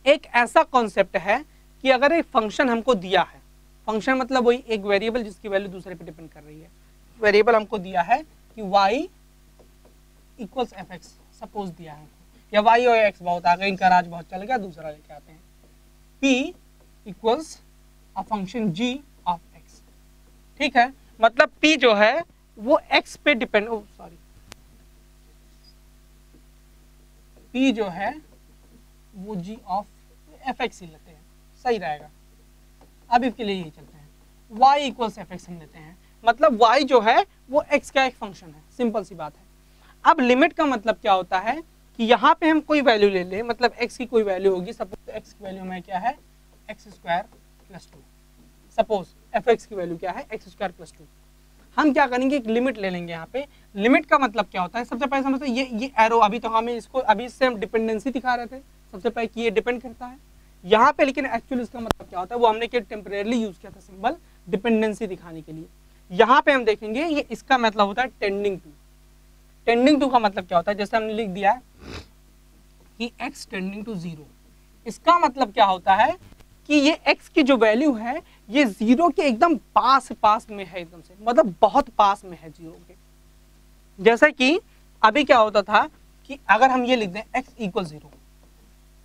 एक ऐसा कॉन्सेप्ट है कि अगर एक फ़ंक्शन हमको दिया है फ़ंक्शन मतलब वही एक वेरिएबल जिसकी वैल्यू दूसरे पे डिपेंड कर रही है। वेरिएबल हमको दिया है कि y equals f x suppose दिया है। या y और x बहुत आ गए इनका राज बहुत चल गया, दूसरा लेके आते हैं। P equals a function g of x ठीक है? मतलब p जो है, वो x पे डिपेंड ओ सॉरी p जो है, वो g ऑफ़ एफ़ एक्स ही हैं। सही रहेगा। अब इसके लिए यही चलते हैं। y इक्वल्स एफ़ एक्स हम लेते हैं। मतलब y जो है, वो x का एक फ़ंक्शन है। सिंपल सी बात है। अब लिमिट का मतलब क्या होता है कि यहाँ पे हम कोई वैल्यू ले लें मतलब x की कोई वैल्यू होगी। सपोज़ x की वैल्यू में क्या है? X square plus two suppose f x की वैल्यू क्या है? एक्स स्क्वायर प्लस टू हम क्या करेंगे? एक लिमिट ले लेंगे यहाँ पे। लिमिट का मतलब क्या होता है? सबसे पहले समझते ये ये एरो अभी तो हमें इसको, अभी इससे हम डिपेंडेंसी दिखा रहे थे। सबसे पहले कि ये डिपेंड करता है। यहाँ पे, लेकिन एक्चुअली इसका मतलब क्या होता है? वो हमने क्या टेम्परेरली यूज़ किया था सिंबल डिपेंडेंसी दिखाने के लिए। यहाँ पे हम देखेंगे, ये इसका मतलब होता है टेंडिंग टू टेंडिंग टू का मतलब क्या होता है? जैसे हमने लिख दिया है कि एक्स टेंडिंग टू ज़ीरो इसका मतलब क्या होता है कि ये एक्स की जो वैल्यू है, ये ज़ीरो के एकदम पास पास में है एकदम से। मतलब बहुत पास में है ज़ीरो के। जैसे कि अभी क्या होता था कि अगर हम ये लिख दें एक्स इक्वल ज़ीरो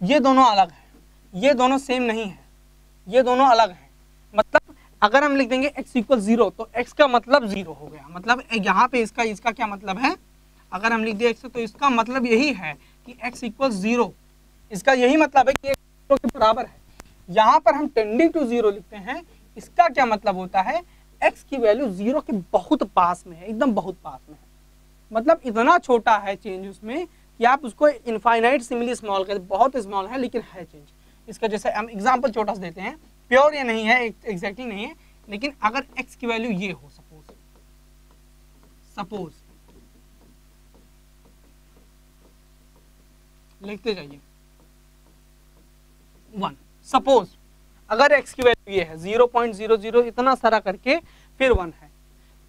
ये दोनों अलग है। ये दोनों सेम नहीं है। ये दोनों अलग हैं। मतलब अगर हम लिख देंगे x इक्वल ज़ीरो तो x का मतलब ज़ीरो हो गया। मतलब यहाँ पे इसका इसका क्या मतलब है? अगर हम लिख दिए x तो इसका मतलब यही है कि x इक्वल ज़ीरो इसका यही मतलब है कि x के बराबर है। यहाँ पर हम टेंडिंग टू ज़ीरो लिखते हैं। इसका क्या मतलब होता है? x की वैल्यू ज़ीरो के बहुत पास में है, एकदम बहुत पास में है। मतलब इतना छोटा है चेंज उसमें कि आप उसको इनफाइनाइट सिमिली स्मॉल कहते बहुत स्मॉल है, लेकिन है चेंज इसका जैसे हम एग्ज़ाम्पल छोटा सा देते हैं। प्योर ये नहीं है एग्जैक्टली नहीं है, लेकिन अगर एक्स की वैल्यू ये हो सपोज़ सपोज़ लिखते जाइए। वन सपोज़ अगर x की वैल्यू ये है ज़ीरो पॉइंट ज़ीरो ज़ीरो इतना सारा करके फिर वन है।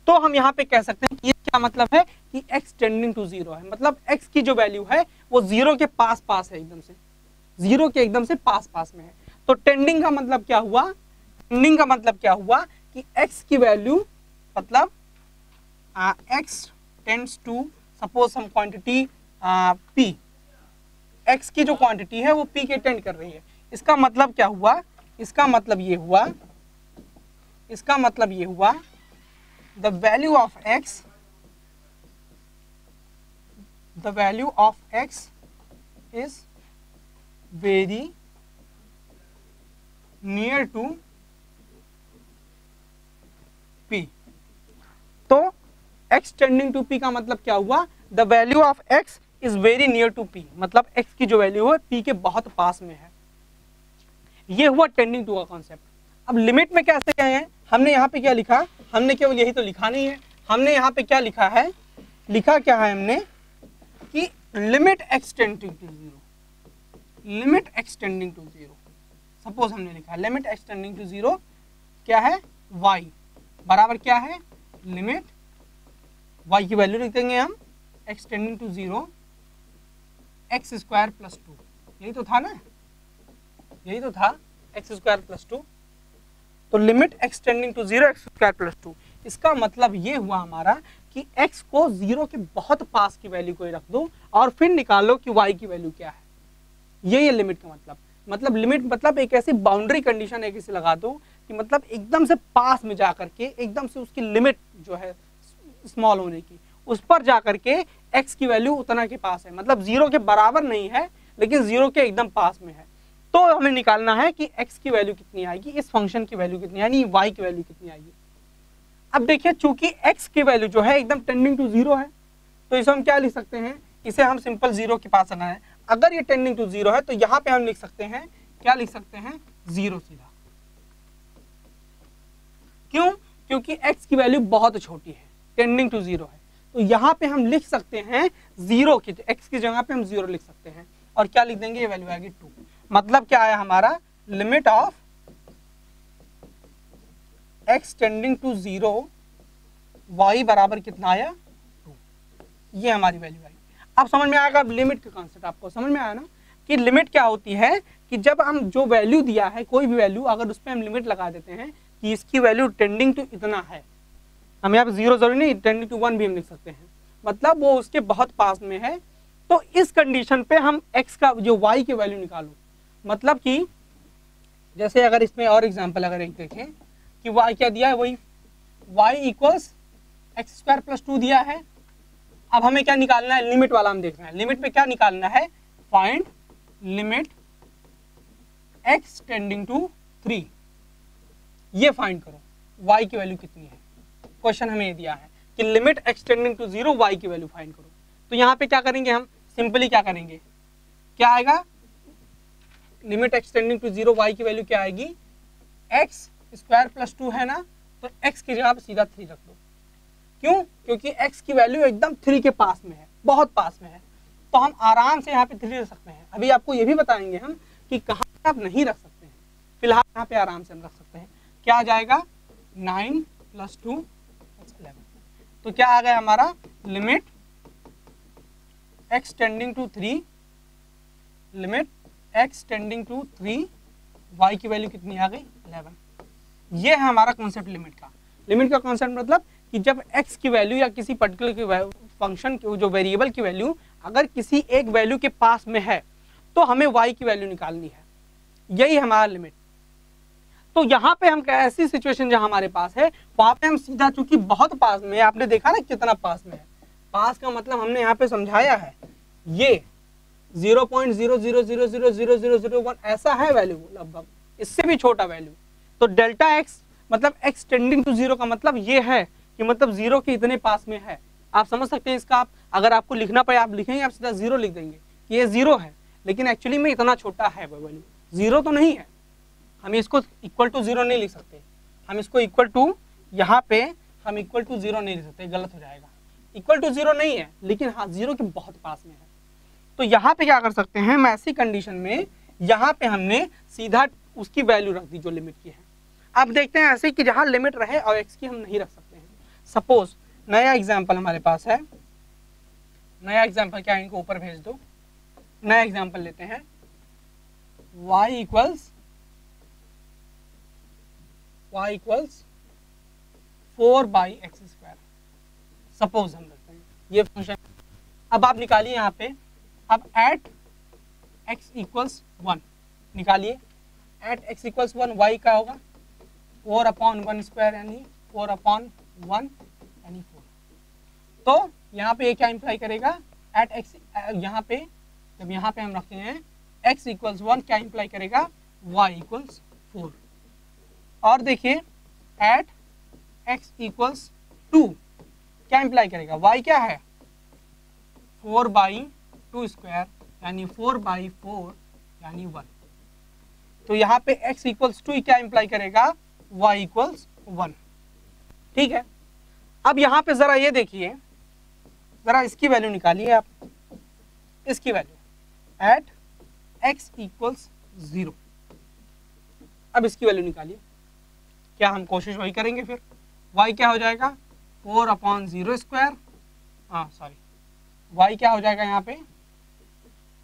तो हम यहाँ पे कह सकते हैं कि ये क्या मतलब है कि x टेंडिंग टू ज़ीरो है। मतलब x की जो वैल्यू है, वो ज़ीरो के पास पास है एकदम से। ज़ीरो के एकदम से पास पास में है। तो टेंडिंग का मतलब क्या हुआ? टेंडिंग का मतलब क्या हुआ कि x की वैल्यू मतलब x टेंड्स टू सपोज़ हम क्वांटिटी p x की जो क्वांटिटी है, वो p के टेंड कर रही है। इसका मतलब क्या हुआ? इसका मतलब ये हुआ, इसका मतलब ये हुआ the value of x the value of x is very near to p. तो x टेंडिंग टू p का मतलब क्या हुआ? The value of x is very near to p. मतलब x की जो वैल्यू है, p के बहुत पास में है. ये हुआ टेंडिंग टू का कॉन्सेप्ट अब लिमिट में कैसे गए हैं? हमने यहाँ पे क्या लिखा? हमने केवल यही तो लिखा नहीं है. हमने यहाँ पे क्या लिखा है? लिखा क्या है हमने? कि limit x tending to zero limit x tending to zero suppose हमने लिखा है लिमिट एक्सटेंडिंग टू ज़ीरो क्या है? Y. बराबर क्या है? लिमिट y की वैल्यू लिख देंगे हम. X tending to zero x square plus two यही तो था ना? यही तो था. एक्स स्क्वायर प्लस टू तो limit x tending to zero x square plus two इसका मतलब ये हुआ हमारा कि x को ज़ीरो के बहुत पास की वैल्यू को रख दो और फिर निकालो कि y की वैल्यू क्या है। ये ये लिमिट का मतलब। मतलब लिमिट मतलब एक ऐसी बाउंड्री कंडीशन एक इसे लगा दो कि मतलब एकदम से पास में जा करके एकदम से उसकी लिमिट जो है स्मॉल होने की, उस पर जा करके एक्स की वैल्यू उतना के पास है। मतलब ज़ीरो के बराबर नहीं है, लेकिन ज़ीरो के एकदम पास में है। तो हमें निकालना है कि एक्स की वैल्यू कितनी आएगी, इस फ़ंक्शन की वैल्यू कितनी, यानी वाई की वैल्यू कितनी आएगी। अब देखिए, चूँकि एक्स की वैल्यू जो है एकदम टेंडिंग टू ज़ीरो है तो इसे हम क्या लिख सकते हैं? इसे हम सिंपल ज़ीरो के पास आना है। अगर ये टेंडिंग टू ज़ीरो है तो यहाँ पे हम लिख सकते हैं, क्या लिख सकते हैं? ज़ीरो सीधा। क्यों? क्योंकि x की वैल्यू बहुत छोटी है टेंडिंग टू ज़ीरो है। तो यहाँ पे हम लिख सकते हैं ज़ीरो की x की जगह पे हम ज़ीरो लिख सकते हैं। और क्या लिख देंगे? ये वैल्यू आएगी टू मतलब क्या आया हमारा? Limit of x tending to zero y बराबर कितना आया? टू ये हमारी वैल्यू आई अब समझ में आएगा लिमिट का कॉन्सेप्ट आपको समझ में आया ना? कि लिमिट क्या होती है? कि जब हम जो वैल्यू दिया है, कोई भी वैल्यू अगर उस पर हम लिमिट लगा देते हैं, कि इसकी वैल्यू टेंडिंग टू इतना है। हम यहाँ पे ज़ीरो ज़रूरी नहीं टेंडिंग टू वन भी हम लिख सकते हैं। मतलब वो उसके बहुत पास में है। तो इस कंडीशन पे हम x का, जो y की वैल्यू निकालो। मतलब कि, जैसे अगर इसमें और एग्जांपल अगर एक देखें, कि y क्या दिया है? वही y equals x square plus two दिया है। अब हमें क्या निकालना है? लिमिट वाला हम देख रहे हैं। लिमिट में क्या निकालना है? Find limit x tending to three ये फाइंड करो। वाई की वैल्यू कितनी है? क्वेश्चन हमें ये दिया है कि limit x tending to zero y की वैल्यू फाइंड करो। तो यहाँ पे क्या करेंगे हम? सिंपली क्या करेंगे? क्या आएगा? Limit x tending to zero y की वैल्यू क्या आएगी? एक्स स्क्वायर प्लस टू है ना? तो एक्स की जगह पे सीधा थ्री रख दो। क्यों? क्योंकि x की वैल्यू एकदम थ्री के पास में है, बहुत पास में है। तो हम आराम से यहाँ पे थ्री रख सकते हैं। अभी आपको ये भी बताएँगे हम कि कहाँ आप नहीं रख सकते हैं। फ़िलहाल यहाँ पे आराम से हम रख सकते हैं। क्या आ जाएगा? नाइन प्लस टू इलेवन तो क्या आ गया हमारा? Limit x tending to three limit x tending to three y की वैल्यू कितनी आ गई? इलेवन ये है हमारा कॉन्सेप्ट लिमिट का। लिमिट का कॉन्सेप्ट मतलब कि जब x की वैल्यू या किसी पर्टिकुलर की फ़ंक्शन की जो वेरिएबल की वैल्यू अगर किसी एक वैल्यू के पास में है तो हमें y की वैल्यू निकालनी है। यही हमारा लिमिट तो यहाँ पे हम ऐसी सिचुएशन जहाँ हमारे पास है, वहाँ पे हम सीधा चूँकि बहुत पास में आपने देखा ना कितना पास में है। पास का मतलब हमने यहाँ पे समझाया है, ये zero point zero zero zero zero zero zero zero one ऐसा है वैल्यू लगभग, इससे भी छोटा वैल्यू तो डेल्टा एक्स मतलब एक्स टेंडिंग टू ज़ीरो का मतलब ये है कि मतलब ज़ीरो के इतने पास में है। आप समझ सकते हैं इसका आप, अगर आपको लिखना पड़े, आप लिखेंगे, आप सीधा ज़ीरो लिख देंगे कि ये ज़ीरो है। लेकिन एक्चुअली में इतना छोटा है वैल्यू ज़ीरो तो नहीं है। हम इसको इक्वल टू ज़ीरो नहीं लिख सकते। हम इसको इक्वल टू यहाँ पे हम इक्वल टू ज़ीरो नहीं लिख सकते, गलत हो जाएगा। इक्वल टू ज़ीरो नहीं है, लेकिन हाँ ज़ीरो के बहुत पास में है। तो यहाँ पे क्या कर सकते हैं, हम ऐसी कंडीशन में यहाँ पे हमने सीधा उसकी वैल्यू रख दी जो लिमिट की है। अब देखते हैं ऐसे कि जहाँ लिमिट रहे और एक्स की हम नहीं रख सकते। सपोज़ नया एग्ज़ाम्पल हमारे पास है। नया एग्ज़ाम्पल क्या इनको ऊपर भेज दो। नया एग्ज़ाम्पल लेते हैं। Y equals y equals four by x square suppose हम रखते हैं। ये फ़ंक्शन अब आप निकालिए यहाँ पे। अब एट x इक्वल्स वन निकालिए। At x equals one y का होगा? फोर अपॉन वन स्क्वायर यानी फोर अपॉन वन यानी फोर तो यहाँ पे क्या इंप्लाई करेगा? एट एक्स यहाँ पे, जब यहाँ पे हम रखते हैं, x इक्वल्स वन क्या इंप्लाई करेगा? Y इक्वल्स फोर और देखिए एट x इक्वल्स टू क्या इंप्लाई करेगा? Y क्या है? फोर बाई टू स्क्वायर यानी फोर बाई फोर यानी वन तो यहाँ पे x इक्वल्स टू क्या इंप्लाई करेगा? Y इक्वल्स वन ठीक है? अब यहाँ पे जरा ये देखिए। जरा इसकी वैल्यू निकालिए आप। इसकी value at x equals zero अब इसकी वैल्यू निकालिए। क्या हम कोशिश वही करेंगे फिर? वाई क्या हो जाएगा? फोर अपॉन ज़ीरो स्क्वायर हाँ सॉरी वाई क्या हो जाएगा यहाँ पे?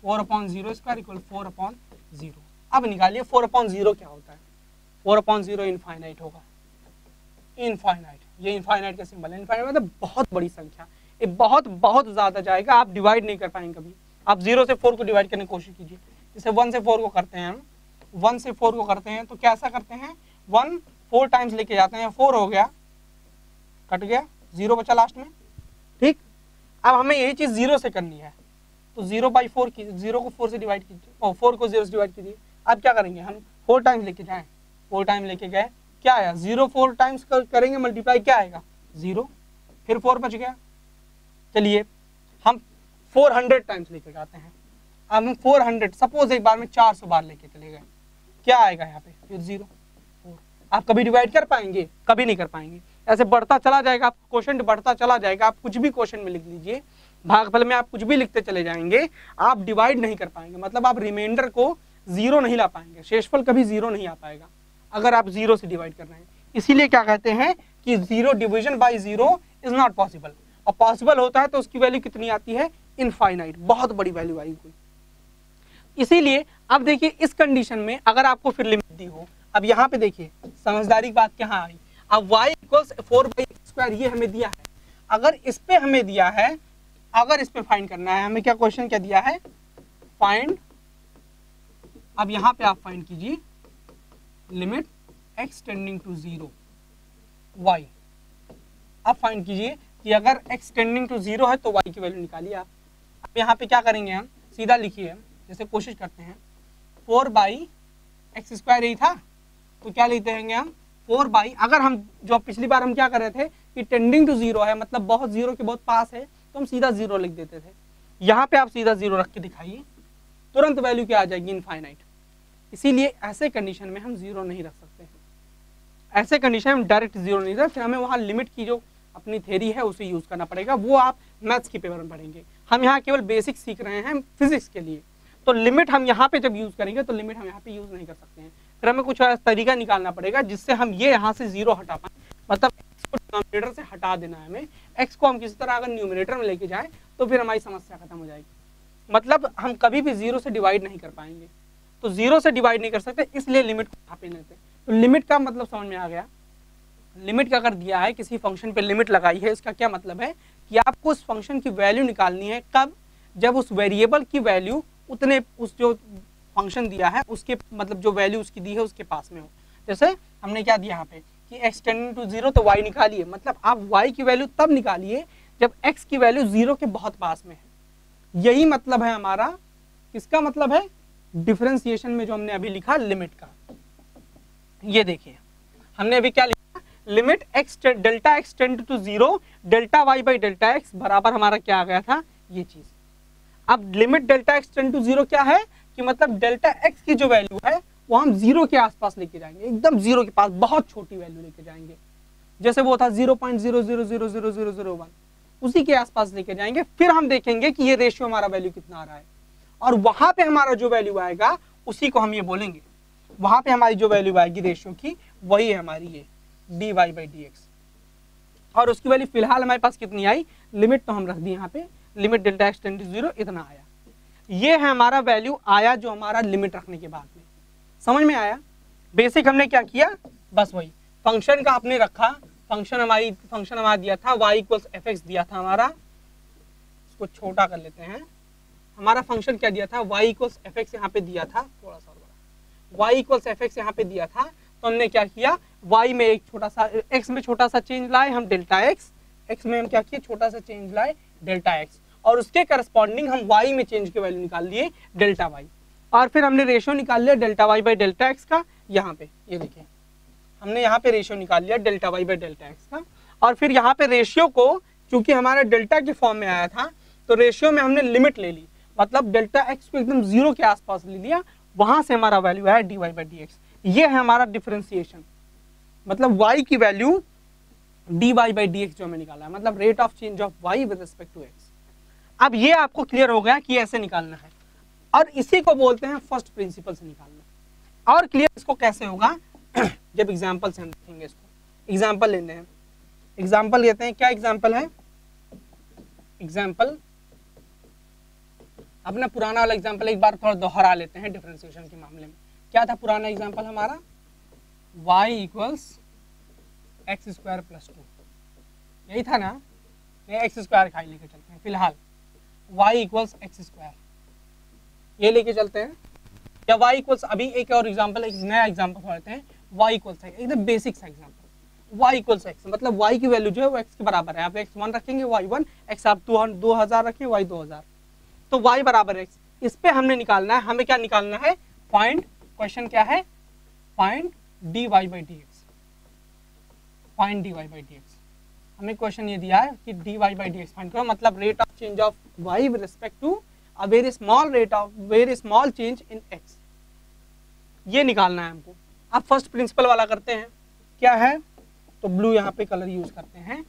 Four upon zero square equal four upon zero अब निकालिए फोर अपॉन ज़ीरो क्या होता है? फोर अपॉन ज़ीरो इनफाइनाइट होगा। इनफाइनाइट ये इनफाइनाइट का सिंबल है। इनफाइनाइट मतलब बहुत बड़ी संख्या। ये बहुत बहुत ज़्यादा जाएगा। आप डिवाइड नहीं कर पाएँगे कभी। आप ज़ीरो से फोर को डिवाइड करने की कोशिश कीजिए। जैसे वन से फोर को करते हैं हम। वन से फोर को करते हैं तो कैसा करते हैं? वन फोर टाइम्स लेके जाते हैं। फोर हो गया। कट गया। ज़ीरो बचा लास्ट में। ठीक? अब हमें यही चीज़ ज़ीरो से करनी है। तो ज़ीरो बाई फोर की ज़ीरो को फोर से डिवाइड कीजिए। फोर को ज़ीरो से डिवाइड कीजिए। अब क्या करेंगे? हम फोर टाइम्स लेके जाएँ। फोर टाइम लेके गए। क्या आया? ज़ीरो फोर टाइम्स कर, करेंगे मल्टीप्लाई क्या आएगा? ज़ीरो फिर फोर बच गया। चलिए हम फोर हंड्रेड टाइम्स लेके जाते हैं। अब हम फोर हंड्रेड सपोज़ एक बार में चार सौ बार लेके चले गए। क्या आएगा यहाँ पे? फिर ज़ीरो आप कभी डिवाइड कर पाएँगे? कभी नहीं कर पाएँगे। ऐसे बढ़ता चला जाएगा आप क्वेश्चन बढ़ता चला जाएगा। आप कुछ भी क्वेश्चन में लिख लीजिए। भागफल में आप कुछ भी लिखते चले जाएँगे आप डिवाइड नहीं कर पाएँगे। मतलब आप रिमाइंडर को ज़ीरो नहीं ला पाएँगे। शेषफल कभी ज़ीरो नहीं आ पाएगा। अगर आप ज़ीरो से डिवाइड कर रहे हैं। इसीलिए क्या कहते हैं कि zero division by zero is not possible. और पॉसिबल होता है तो उसकी वैल्यू कितनी आती है? इनफाइनाइट। बहुत बड़ी वैल्यू आएगी कोई इसीलिए अब देखिए, इस कंडीशन में अगर आपको फिर लिमिट दी हो, अब यहाँ पे देखिए, समझदारी की बात क्या आई? अब y equals four by square ये हमें दिया है। अगर इस पे हमें दिया है, अगर इस पे फाइंड करना है, हमें क्या क्वेश्चन क्या दिया है? फाइंड अब यहाँ पे आप फाइंड कीजिए। Limit x tending to zero y. अब फाइंड कीजिए कि अगर x टेंडिंग टू ज़ीरो है तो y की वैल्यू निकालिए आप। अब यहाँ पे क्या करेंगे हम? सीधा लिखिए जैसे कोशिश करते हैं। फोर बाई एक्स स्क्वायर यही था? तो क्या लेते हैं हम? फोर बाई अगर हम जो पिछली बार हम क्या कर रहे थे कि टेंडिंग टू ज़ीरो है मतलब बहुत ज़ीरो के बहुत पास है तो हम सीधा ज़ीरो लिख देते थे। यहाँ पे आप सीधा ज़ीरो रख के दिखाइए। तुरंत वैल्यू क्या आ जाएगी? इनफाइनाइट इसीलिए ऐसे कंडीशन में हम ज़ीरो नहीं रख सकते हैं। ऐसे कंडीशन में डायरेक्ट ज़ीरो नहीं रख फिर हमें वहाँ लिमिट की जो अपनी थेरी है उसे यूज़ करना पड़ेगा, वो आप मैथ्स के पेपर में पढ़ेंगे। हम यहाँ केवल बेसिक सीख रहे हैं फिजिक्स के लिए। तो लिमिट हम यहाँ पे जब यूज़ करेंगे तो लिमिट हम यहाँ पे यूज़ नहीं कर सकते हैं। फिर हमें कुछ तरीका निकालना पड़ेगा, जिससे हम ये यहाँ से ज़ीरो हटा पाए मतलब एक्स को डिनोमिनेटर से हटा देना है हमें एक्स को हम किसी तरह अगर न्यूमिनेटर में लेके जाए तो फिर हमारी समस्या खत्म हो जाएगी। मतलब हम कभी भी ज़ीरो से डिवाइड नहीं कर पाएँगे। तो ज़ीरो से डिवाइड नहीं कर सकते, इसलिए लिमिट को यहाँ पे लेते हैं। तो लिमिट का मतलब समझ में आ गया? लिमिट का अगर दिया है, किसी फ़ंक्शन पे लिमिट लगाई है, इसका क्या मतलब है? कि आपको उस फ़ंक्शन की वैल्यू निकालनी है कब? जब उस वेरिएबल की वैल्यू उतने, उस जो फ़ंक्शन दिया है, उसके मतलब जो वैल्यू उसकी दी है, उसके पास में हो। जैसे हमने क्या दिया यहाँ पे? कि एक्स टेंडिंग टू ज़ीरो तो वाई निकालिए। मतलब आप वाई की वैल्यू तब निकालिए जब एक्स की वैल्यू ज़ीरो के बहुत पास में है। यही मतलब है हमारा, किसका मतलब है? डिफ्रेंसिएशन में जो हमने अभी लिखा लिमिट का, ये देखिए, हमने अभी क्या लिखा? Limit x delta x tend to zero, delta y by delta x बराबर हमारा क्या आ गया था? ये चीज़। अब limit delta x tend to zero क्या है? कि मतलब डेल्टा एक्स की जो वैल्यू है, वो हम ज़ीरो के आसपास लेके जाएँगे, एकदम ज़ीरो के पास, बहुत छोटी वैल्यू लेके जाएँगे। जैसे वो था zero point zero zero zero zero zero zero one, उसी के आसपास लेके जाएँगे, फिर हम देखेंगे कि ये रेशियो हमारा वैल्यू कितना आ रहा है। और वहाँ पे हमारा जो वैल्यू आएगा, उसी को हम ये बोलेंगे। वहाँ पे हमारी जो वैल्यू आएगी रेशियो की, वही है हमारी ये d y by d x और उसकी वैल्यू फ़िलहाल हमारे पास कितनी आई? लिमिट तो हम रख दी यहाँ पे। Limit delta x tend zero इतना आया। ये है हमारा वैल्यू आया जो हमारा लिमिट रखने के बाद में। समझ में आया? बेसिक हमने क्या किया? बस वही। फ़ंक्शन का आपने रखा। फ़ंक्शन हमारी फ़ंक्शन हमारा दिया था वाई इक्वल्स एफ़ दिया था हमारा। इसको छोटा कर लेते हैं। हमारा फ़ंक्शन क्या दिया था? वाई इक्वल्स एफ़ एक्स यहाँ पे दिया था, थोड़ा सा बड़ा। वाई इक्वल्स एफ़ एक्स यहाँ पे दिया था तो हमने क्या किया? वाई में एक छोटा सा एक्स में छोटा सा चेंज लाए हम डेल्टा एक्स एक्स में हम क्या किए? छोटा सा चेंज लाए डेल्टा एक्स और उसके करस्पॉन्डिंग हम वाई में चेंज की वैल्यू निकाल लिए डेल्टा वाई और फिर हमने रेशियो निकाल लिया delta y by delta x का, यहाँ पे, ये देखिए। हमने यहाँ पे रेशियो निकाल लिया delta y by delta x का। और फिर यहाँ पे रेशियो को, चूँकि हमारा डेल्टा के फॉर्म में आया था तो रेशियो में हमने लिमिट ले ली। मतलब डेल्टा एक्स को एकदम ज़ीरो के आसपास ले लिया, वहाँ से हमारा वैल्यू आया d y by d x ये है हमारा डिफ्रेंसिएशन मतलब वाई की value d y by d x जो हमें निकाला है मतलब rate of change of y with respect to x अब ये आपको क्लियर हो गया कि ऐसे निकालना है। और इसी को बोलते हैं फ़र्स्ट प्रिंसिपल से निकालना। और क्लियर इसको कैसे होगा? जब एग्ज़ाम्पल से हम देखेंगे इसको। एग्ज़ाम्पल लेते हैं। एग्ज़ाम्पल लेते हैं। क्या एग्ज़ाम्पल है? एग्ज़ाम्पल अपना पुराना वाला एग्ज़ाम्पल एक बार थोड़ा दोहरा लेते हैं डिफ्रेंसिएशन के मामले में। क्या था पुराना एग्ज़ाम्पल हमारा? y equals x square plus two यही था ना? ये एक्स स्क्वायर खाई लेके चलते हैं, फ़िलहाल। y इक्वल्स एक्स स्क्वायर ये लेके चलते हैं। या y इक्वल्स अभी एक और एग्ज़ाम्पल एक नया एग्जांपल लेते हैं। y इक्वल्स एकदम बेसिक सा एग्जांपल y इक्वल्स x मतलब y की वैल्यू जो है वो x के बराबर है। आप x वन रखेंगे, y वन x आप दो दो हज़ार रखें, y दो हज़ार। तो y बराबर x इस पे हमने निकालना है। हमें क्या निकालना है? पॉइंट क्वेश्चन क्या है? Find d y by d x find d y by d x हमें क्वेश्चन ये दिया है कि d y by d x find करो। मतलब rate of change of y with respect to a very small rate of very small change in x ये निकालना है हमको। अब फ़र्स्ट प्रिंसिपल वाला करते हैं। क्या है? तो ब्लू यहाँ पे कलर यूज़ करते हैं।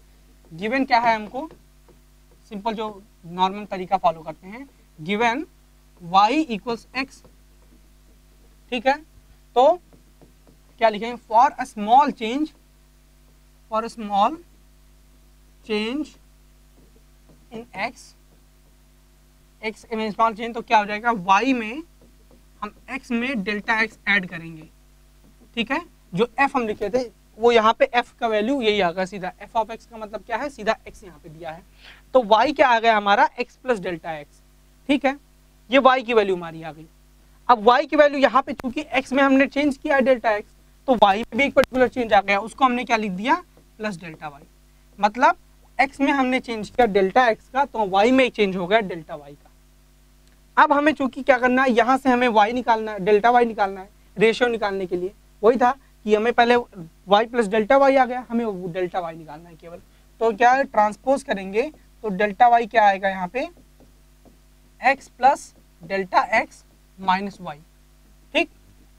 गिवन क्या है हमको? सिंपल जो नॉर्मल तरीका फॉलो करते हैं। गिवन y इक्वल्स एक्स ठीक है? तो क्या लिखेंगे for a small change for a small change in x x में स्मॉल चेंज तो क्या हो जाएगा? वाई में हम एक्स में डेल्टा एक्स ऐड करेंगे। ठीक है? जो एफ़ हम लिखे थे, वो यहाँ पे एफ़ का वैल्यू यही आ गया सीधा एफ़ ऑफ़ एक्स का मतलब क्या है? सीधा एक्स यहाँ पे दिया है। तो वाई क्या आ गया हमारा? एक्स प्लस डेल्टा एक्स ठीक है? ये वाई की वैल्यू हमारी आ गई। अब y की वैल्यू यहाँ पे, चूँकि x में हमने चेंज किया डेल्टा x तो y में भी एक पर्टिकुलर चेंज आ गया। उसको हमने क्या लिख दिया? प्लस डेल्टा y मतलब x में हमने चेंज किया डेल्टा x का तो y में चेंज हो गया डेल्टा y का। अब हमें चूँकि क्या करना है? यहाँ से हमें वाई निकालना है डेल्टा वाई निकालना है रेशियो निकालने के लिए। वही था कि हमें पहले वाई प्लस डेल्टा वाई आ गया, हमें डेल्टा वाई निकालना है केवल। तो क्या ट्रांसपोज करेंगे तो डेल्टा वाई क्या आएगा यहाँ पे? X plus delta x minus y ठीक?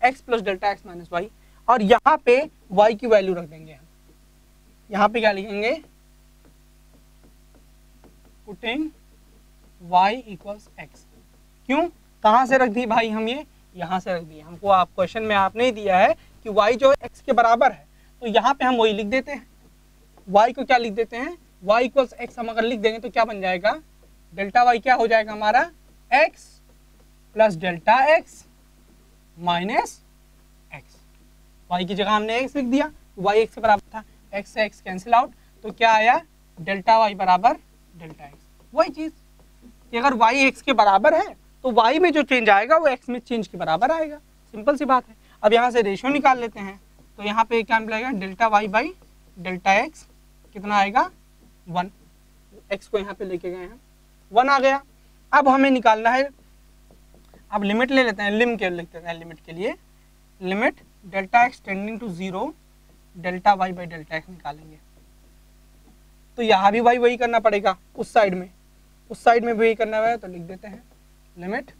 X plus delta x minus y और यहाँ पे वाई की वैल्यू रख देंगे हम। यहाँ पे क्या लिखेंगे? पुटिंग y इक्वल्स एक्स क्यों? कहाँ से रख दी भाई हम ये? यहाँ से रख दिए। हमको आप क्वेश्चन में आपने दिया है कि y जो x के बराबर है। तो यहाँ पे हम वही लिख देते हैं। Y को क्या लिख देते हैं? Y इक्वल्स एक्स हम अगर लिख देंगे तो क्या बन जाएगा? डेल्टा वाई क्या हो जाएगा हमारा? x plus delta x minus x y की जगह हमने x लिख दिया y x के बराबर था। x से x कैंसिल आउट तो क्या आया? डेल्टा y बराबर डेल्टा एक्स वही चीज़। कि अगर y x के बराबर है तो y में जो चेंज आएगा, वो x में चेंज के बराबर आएगा। सिंपल सी बात है। अब यहाँ से रेशियो निकाल लेते हैं। तो यहाँ पे क्या मिलेगा delta y by delta x कितना आएगा? वन एक्स को यहाँ पे लेके गए हैं। वन आ गया। अब हमें निकालना है। अब लिमिट ले लेते हैं। लिम के लिखते हैं लिमिट के लिए। Limit delta x tending to zero delta y by delta x निकालेंगे। तो यहाँ भी वाई वही करना पड़ेगा, उस साइड में। उस साइड में भी वही करना है तो लिख देते हैं। Limit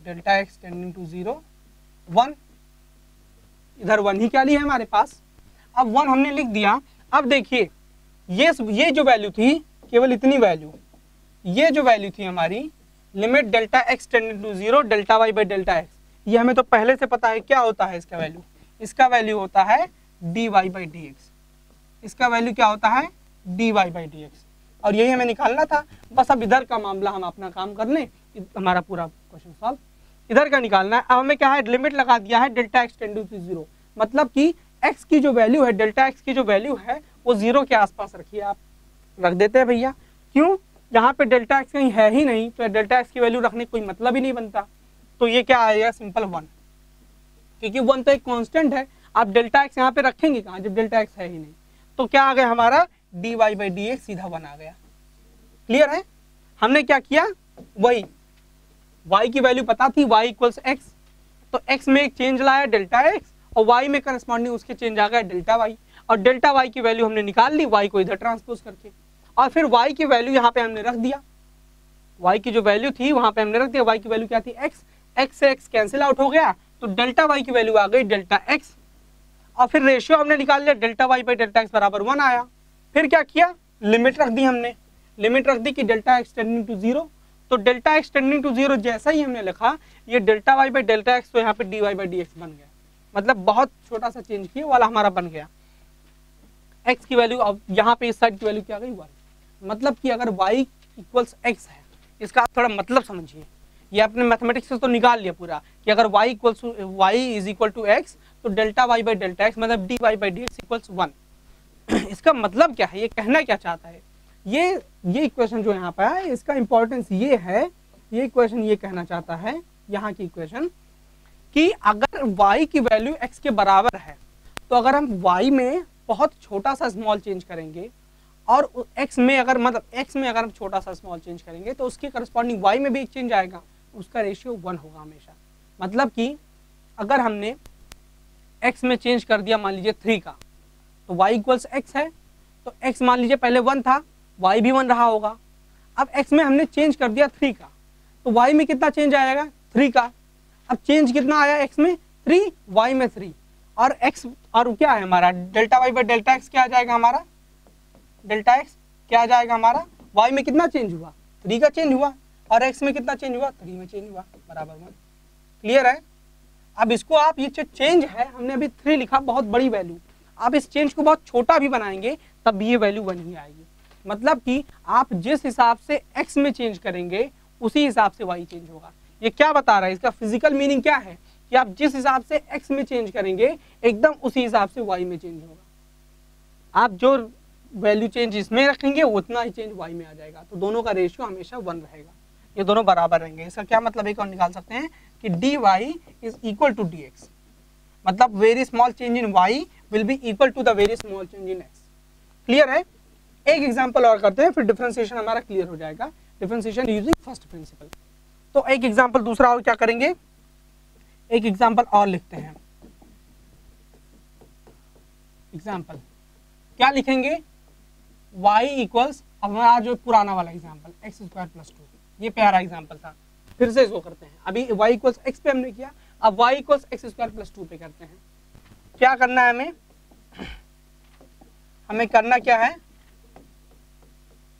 delta x tending to zero one इधर वन ही क्या लिया है हमारे पास? अब वन हमने लिख दिया। अब देखिए ये ये जो वैल्यू थी, केवल इतनी वैल्यू ये जो वैल्यू थी हमारी limit delta x tending to zero delta y by delta x ये हमें तो पहले से पता है क्या होता है इसका वैल्यू इसका वैल्यू होता है d y by d x इसका वैल्यू क्या होता है? D y by d x और यही हमें निकालना था। बस अब इधर का मामला हम अपना काम कर लें। हमारा पूरा क्वेश्चन सॉल्व इधर का निकालना है। अब हमें क्या है? लिमिट लगा दिया है delta x tend to zero मतलब कि एक्स की जो वैल्यू है डेल्टा एक्स की जो वैल्यू है वो ज़ीरो के आसपास रखिए आप। रख देते हैं भैया। क्यों? यहाँ पे डेल्टा एक्स कहीं है ही नहीं तो डेल्टा एक्स की वैल्यू रखने कोई मतलब ही नहीं बनता। तो ये क्या आएगा सिंपल वन क्योंकि वन तो एक कॉन्स्टेंट है। आप डेल्टा एक्स यहाँ पे रखेंगे कहाँ? जब डेल्टा एक्स है ही नहीं। तो क्या आ गया हमारा? D y by d x सीधा वन आ गया। क्लियर है? हमने क्या किया? वही। y की वैल्यू पता थी? y इक्वल्स एक्स तो x में एक चेंज लाया डेल्टा एक्स और y में करस्पॉन्डिंग उसके चेंज आ गया डेल्टा y और डेल्टा वाई की वैल्यू हमने निकाल ली, वाई को इधर ट्रांसपोज करके। और फिर वाई की वैल्यू यहाँ पे हमने रख दिया। वाई की जो वैल्यू थी, वहाँ पे हमने रख दिया। वाई की वैल्यू क्या थी? एक्स एक्स से एक्स कैंसिल आउट हो गया तो डेल्टा वाई की वैल्यू आ गई डेल्टा एक्स और फिर रेशियो हमने निकाल लिया, delta y by delta x बराबर वन आया। फिर क्या किया? लिमिट रख दी हमने। लिमिट रख दी कि delta x tending to zero तो delta x tending to zero जैसा ही हमने लिखा, ये delta y by delta x तो यहाँ पे d y by d x बन गया। मतलब बहुत छोटा सा चेंज किया वाला हमारा बन गया। एक्स की वैल्यू अब यहाँ पे इस साइड की वैल्यू क्या गई? वन मतलब कि अगर वाई इक्वल्स एक्स है, इसका आप थोड़ा मतलब समझिए। ये आपने मैथमेटिक्स से तो निकाल लिया पूरा कि अगर y equals y is equal to x तो delta y by delta x मतलब d y by d x equals one इसका मतलब क्या है? ये कहना क्या चाहता है? ये ये इक्वेशन जो यहाँ पर है इसका इंपॉर्टेंस ये है, ये इक्वेशन ये कहना चाहता है, यहाँ की इक्वेशन कि अगर y की वैल्यू x के बराबर है तो अगर हम y में बहुत छोटा सा स्मॉल चेंज करेंगे और x में अगर मतलब x में अगर हम छोटा सा स्मॉल चेंज करेंगे तो उसके करस्पॉन्डिंग y में भी एक चेंज आएगा। उसका रेशियो वन होगा हमेशा। मतलब कि अगर हमने x में चेंज कर दिया, मान लीजिए थ्री का तो y इक्वल्स एक्स है। तो x मान लीजिए पहले वन था, y भी वन रहा होगा। अब x में हमने चेंज कर दिया थ्री का तो y में कितना चेंज आएगा? थ्री का। अब चेंज कितना आया x में? थ्री y में थ्री और x और क्या है हमारा? Delta y by delta x क्या आ जाएगा हमारा? डेल्टा एक्स क्या आ जाएगा हमारा? y में कितना चेंज हुआ? थ्री का चेंज हुआ। और x में कितना चेंज हुआ? थ्री में चेंज हुआ। बराबर वन क्लियर है? अब इसको आप, ये जो चेंज है, हमने अभी थ्री लिखा, बहुत बड़ी वैल्यू आप इस चेंज को बहुत छोटा भी बनाएँगे, तब भी ये वैल्यू वन ही आएगी। मतलब कि आप जिस हिसाब से x में चेंज करेंगे, उसी हिसाब से y चेंज होगा। ये क्या बता रहा है? इसका फ़िज़िकल मीनिंग क्या है? कि आप जिस हिसाब से x में चेंज करेंगे, एकदम उसी हिसाब से y में चेंज होगा। आप जो वैल्यू चेंज इसमें रखेंगे, उतना ही चेंज y में आ जाएगा। तो दोनों का रेशियो हमेशा वन रहेगा। ये दोनों बराबर रहेंगे। इसका क्या मतलब एक और निकाल सकते हैं कि d y is equal to d x मतलब very small change in y will be equal to the very small change in x clear है? एक एग्ज़ाम्पल और करते हैं, फिर डिफ्रेंसिएशन हमारा क्लियर हो जाएगा। डिफ्रेंसिएशन यूजिंग फ़र्स्ट प्रिंसिपल तो एक एग्ज़ाम्पल दूसरा और क्या करेंगे? एक एग्ज़ाम्पल और लिखते हैं। एग्ज़ाम्पल क्या लिखेंगे? Y इक्वल्स अब हमारा जो पुराना वाला example x square plus two ये प्यारा एग्ज़ाम्पल था। फिर से इसको करते हैं। अभी y इक्वल्स एक्स पे हमने किया। अब y equals x square plus two पे करते हैं। क्या करना है हमें? हमें करना क्या है?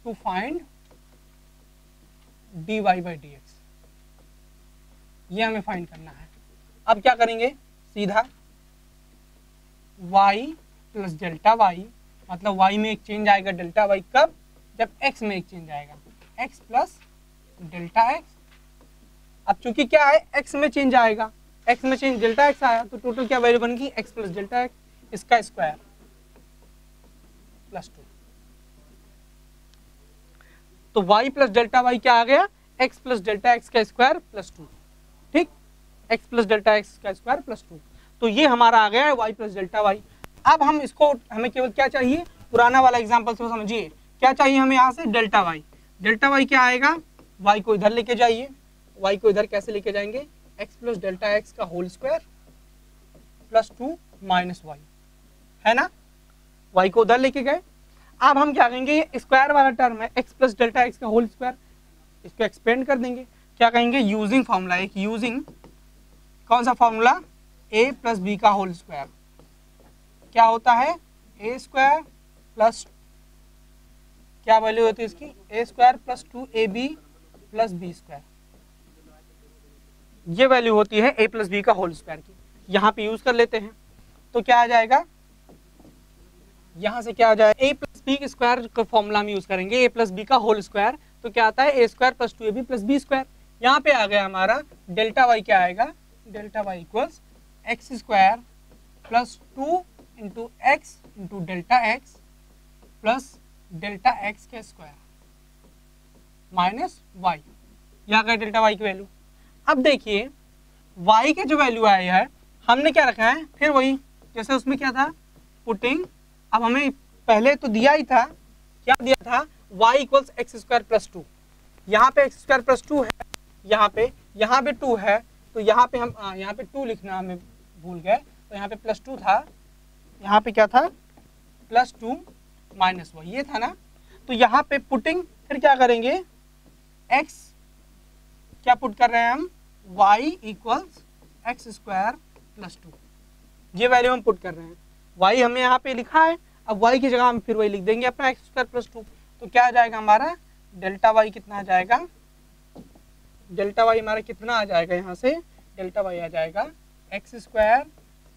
To find d y by d x ये हमें फाइंड करना है। अब क्या करेंगे? सीधा y प्लस डेल्टा वाई मतलब y में एक चेंज आएगा डेल्टा वाई कब? जब x में एक चेंज आएगा। x प्लस डेल्टा एक्स अब चूँकि क्या है? x में चेंज आएगा। x में चेंज डेल्टा x आया तो टोटल क्या वैल्यू बनेगी x प्लस डेल्टा एक्स इसका स्क्वायर प्लस टू तो y प्लस डेल्टा वाई क्या आ गया? x प्लस डेल्टा एक्स का square plus two x plus delta x का स्क्वायर प्लस टू। तो ये हमारा आ गया है y प्लस डेल्टा वाई। अब हम इसको, हमें केवल क्या चाहिए? पुराना वाला एग्ज़ाम्पल से समझिए। क्या चाहिए हमें यहाँ से? Delta Y. डेल्टा वाई क्या आएगा? वाई को इधर लेके जाइए। वाई को इधर कैसे लेके जाएँगे? एक्स प्लस डेल्टा एक्स का whole square plus two minus y. है ना? वाई को उधर लेके गए। अब हम क्या कहेंगे? स्क्वायर वाला टर्म है। एक्स प्लस डेल्टा एक्स का होल स्क्वायर। इसको एक्सपेंड कर देंगे। क्या कहेंगे? यूजिंग फॉर्मूला एक यूजिंग कौन सा फॉर्मूला? ए प्लस बी का होल स्क्वायर क्या होता है? ए स्क्वायर प्लस क्या वैल्यू होती है इसकी? A square plus two a b plus b square ये वैल्यू होती है ए प्लस बी का होल स्क्वायर की. यहाँ पे यूज़ कर लेते हैं. तो क्या आ जाएगा? यहाँ से क्या आ जाएगा? ए प्लस बी स्क्वायर का फॉर्मूला हम यूज़ करेंगे. ए प्लस बी का होल स्क्वायर तो क्या आता है? A square plus two a b plus b square यहाँ पे आ गया हमारा डेल्टा वाई क्या आएगा? Delta y equals x square plus two into x into delta x plus delta x के स्क्वायर माइनस वाई यहाँ का डेल्टा वाई की वैल्यू अब देखिए वाई के जो वैल्यू आया है, हमने क्या रखा है? फिर वही, जैसे उसमें क्या था? पुटिंग अब हमें पहले तो दिया ही था, क्या दिया था? Y equals x square plus two यहाँ पे एक्स स्क्वायर प्लस टू है, यहाँ पे यहाँ पे टू है तो यहाँ पे हम यहाँ पे टू लिखना हमें भूल गए। तो यहाँ पे प्लस टू था। यहाँ पे क्या था? प्लस टू माइनस वन ये था ना? तो यहाँ पे पुटिंग फिर क्या करेंगे? एक्स क्या पुट कर रहे हैं हम? Y equals x square plus two ये वैल्यू हम पुट कर रहे हैं। वाई हमें यहाँ पे लिखा है। अब वाई की जगह हम फिर वही लिख देंगे अपना एक्स स्क्वायर प्लस टू तो क्या आ जाएगा हमारा? डेल्टा वाई कितना आ जाएगा? डेल्टा वाई हमारा कितना आ जाएगा यहाँ से? डेल्टा वाई आ जाएगा x square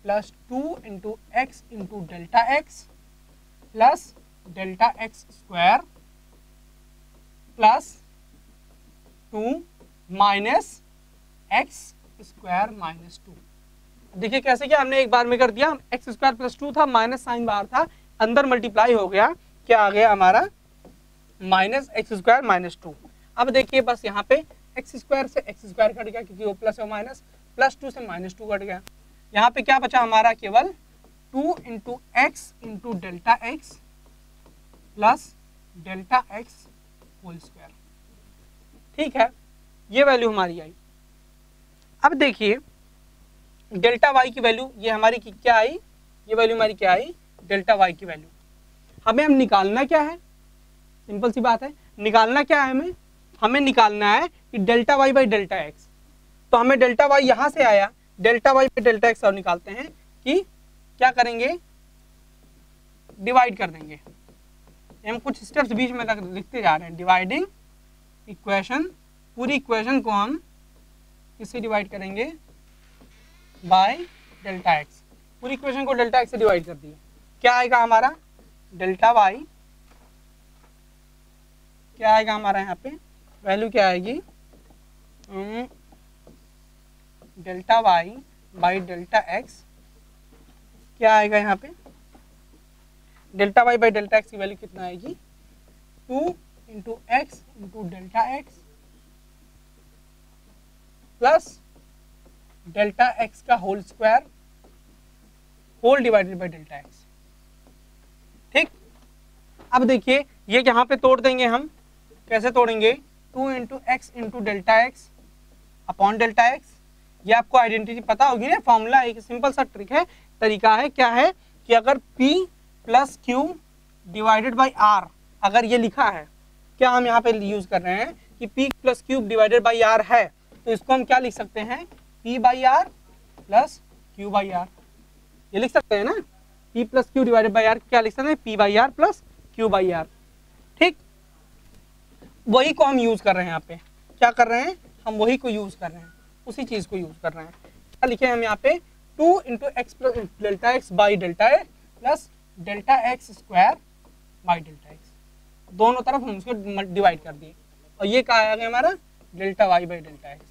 plus two into x into delta x plus delta x square plus two minus x square minus two देखिए कैसे क्या हमने एक बार में कर दिया? एक्स स्क्वायर प्लस टू था माइनस साइन बार था, अंदर मल्टीप्लाई हो गया, क्या आ गया हमारा? Minus x square minus two अब देखिए बस यहाँ पे एक्स स्क्वायर से एक्स स्क्वायर कट गया क्योंकि वो प्लस है माइनस, प्लस टू से माइनस टू कट गया। यहाँ पे क्या बचा हमारा? केवल two into x into delta x plus delta x whole square. ठीक है? ये वैल्यू हमारी आई। अब देखिए, डेल्टा वाई की वैल्यू, ये हमारी क्या आई? ये वैल्यू हमारी क्या आई? डेल्टा वाई की वैल्यू। हमें हम निकालना क्या है? सिंपल सी बात है। निकालना क्या है हमें? हमें निकालना है कि delta y by delta x. तो हमें डेल्टा वाई यहाँ से आया, delta y by delta x और निकालते हैं कि क्या करेंगे? डिवाइड कर देंगे। हम कुछ स्टेप्स बीच में तक लिखते जा रहे हैं। डिवाइडिंग इक्वेशन पूरी इक्वेशन को हम किससे डिवाइड करेंगे? बाय डेल्टा एक्स पूरी इक्वेशन को डेल्टा एक्स से डिवाइड कर दिए क्या आएगा हमारा? डेल्टा वाई क्या आएगा हमारा यहाँ पे? वैल्यू क्या आएगी? Delta y by delta x. क्या आएगा यहाँ पे? Delta y by delta x की वैल्यू कितना आएगी? Two into x into delta x plus delta x का whole square whole divided by delta x. ठीक? अब देखिए, ये यहाँ पे तोड़ देंगे हम। कैसे तोड़ेंगे? Two into x into delta x upon delta x. ये आपको आइडेंटिटी पता होगी ना, फॉर्मूला एक सिंपल सा ट्रिक है, तरीका है क्या है कि अगर P plus q divided by r अगर ये लिखा है, क्या हम यहाँ पे यूज़ कर रहे हैं कि P plus q divided by r है तो इसको हम क्या लिख सकते हैं? P by r plus q by r ये लिख सकते हैं ना? P plus q divided by r क्या लिख सकते हैं? P by r plus q by r वही को हम यूज़ कर रहे हैं यहाँ पे। क्या कर रहे हैं? हम वही को यूज़ कर रहे हैं। उसी चीज़ को यूज़ कर रहे हैं। क्या लिखे हम यहाँ पे? Two into x plus delta x by delta x plus delta x square by delta x. दोनों तरफ़ हम उसको डिवाइड कर दिए। और ये कहा आ गया हमारा? Delta y by delta x.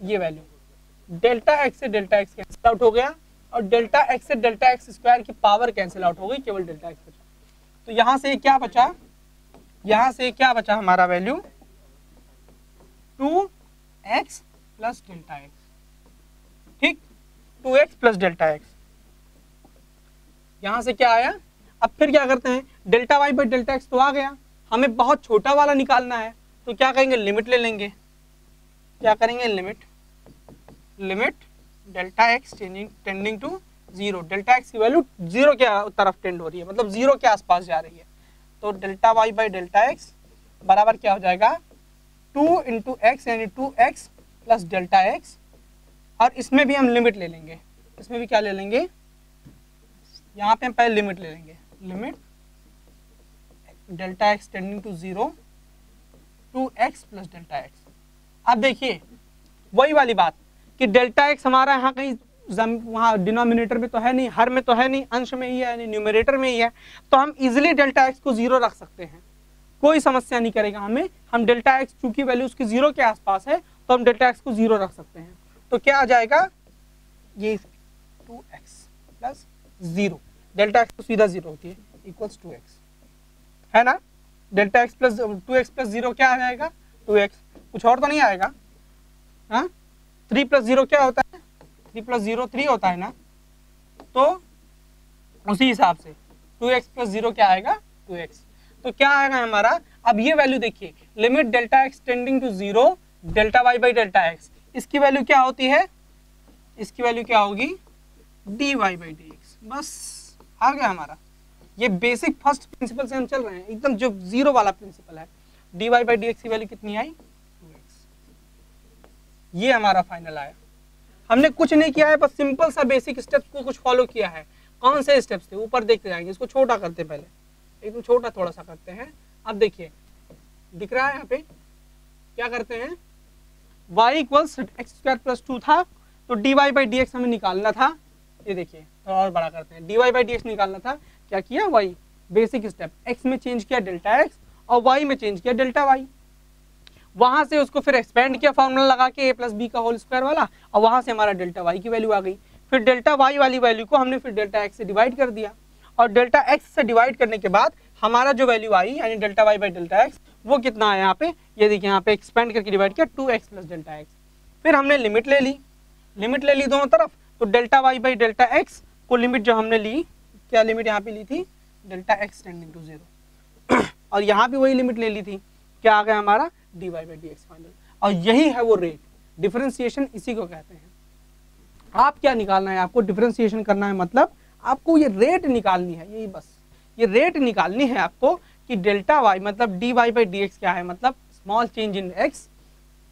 ये वैल्यू। डेल्टा एक्स से डेल्टा एक्स कैंसिल आउट हो गया। और डेल्टा एक्स से डेल्टा एक्स स्क्वायर की पावर कैंसिल आउट हो गई, केवल डेल्टा एक्स बचा। तो यहाँ से क्या बचा? यहाँ से क्या बचा हमारा value? Two x plus delta x. ठीक? Two x plus delta x. यहाँ से क्या आया? अब फिर क्या करते हैं? Delta y by delta x तो आ गया। हमें बहुत छोटा वाला निकालना है तो क्या करेंगे? लिमिट ले लेंगे। क्या करेंगे? Limit. Limit delta x tending tending to zero. Delta x की वैल्यू ज़ीरो के तरफ़ टेंड हो रही है मतलब ज़ीरो के आसपास जा रही है। तो delta y by delta x बराबर क्या हो जाएगा? टू इंटू एक्स यानी two x plus delta x. और इसमें भी हम लिमिट ले लेंगे। इसमें भी क्या ले लेंगे? यहाँ पे हम पहले लिमिट ले लेंगे। Limit delta x tending to zero, two x plus delta x. अब देखिए, वही वाली बात कि डेल्टा एक्स हमारा यहाँ कहीं वहाँ डिनोमिनेटर में तो है नहीं, हर में तो है नहीं, अंश में ही है, यानी न्यूमिनेटर में ही है तो हम इजिली डेल्टा एक्स को ज़ीरो रख सकते हैं। कोई समस्या नहीं करेगा हमें। हम डेल्टा एक्स चूँकि वैल्यू उसकी ज़ीरो के आसपास है तो हम डेल्टा एक्स को ज़ीरो रख सकते हैं। तो क्या आ जाएगा? ये two x plus zero delta x तो सीधा ज़ीरो होती है इक्वल्स टू एक्स है ना? Delta x plus two x plus zero क्या आ जाएगा? टू एक्स कुछ और तो नहीं आएगा? हाँ? थ्री प्लस ज़ीरो क्या होता है? थ्री प्लस ज़ीरो थ्री होता है ना तो उसी हिसाब से टू एक्स प्लस ज़ीरो क्या आएगा? Two x. तो क्या आएगा हमारा? अब ये वैल्यू देखिए limit delta x tending to zero delta y by delta x इसकी वैल्यू क्या होती है? इसकी वैल्यू क्या होगी? D y by d x बस, आ गया हमारा। ये बेसिक फ़र्स्ट प्रिंसिपल से हम चल रहे हैं। एकदम जो ज़ीरो वाला प्रिंसिपल है। D y by d x की वैल्यू कितनी आई? टू एक्स ये हमारा फाइनल आया। हमने कुछ नहीं किया है, बस सिंपल सा बेसिक स्टेप्स को कुछ फॉलो किया है। कौन से स्टेप्स थे? ऊपर देखते जाएँगे, इसको छोटा करते पहले। एकदम छोटा थोड़ा सा करते हैं। अब देखिए, दिख रहा है यहाँ पे? क्या करते हैं? y equals x square plus two था तो डी वाई बाई डी हमें निकालना था। ये देखिए, थोड़ा और बड़ा करते हैं। डी वाई बाई डी निकालना था। क्या किया? y बेसिक स्टेप x में चेंज किया डेल्टा x और y में चेंज किया डेल्टा y वहाँ से उसको फिर एक्सपेंड किया फॉर्मूला लगा के ए प्लस बी का होल स्क्वायर वाला और वहाँ से हमारा डेल्टा वाई की वैल्यू आ गई। फिर डेल्टा वाई वाली वैल्यू को हमने फिर डेल्टा एक्स से डिवाइड कर दिया। और डेल्टा एक्स से डिवाइड करने के बाद हमारा जो वैल्यू आई, यानी delta y by delta x वो कितना है यहाँ पे? ये देखिए यहाँ पे एक्सपेंड करके डिवाइड किया two x plus delta x फिर हमने लिमिट ले ली। लिमिट ले ली दोनों तरफ़ तो delta y by delta x को लिमिट जो हमने ली, क्या लिमिट यहाँ पे ली थी? Delta x tending to zero और यहाँ भी वही लिमिट ले ली थी। क्या आ गया हमारा? D y by d x final और यही है वो रेट डिफ्रेंसिएशन इसी को कहते हैं। आप क्या निकालना है? आपको डिफ्रेंसिएशन करना है मतलब आपको ये रेट निकालनी है, यही बस। ये रेट निकालनी है आपको कि डेल्टा वाई मतलब d y by d x क्या है? मतलब small change in x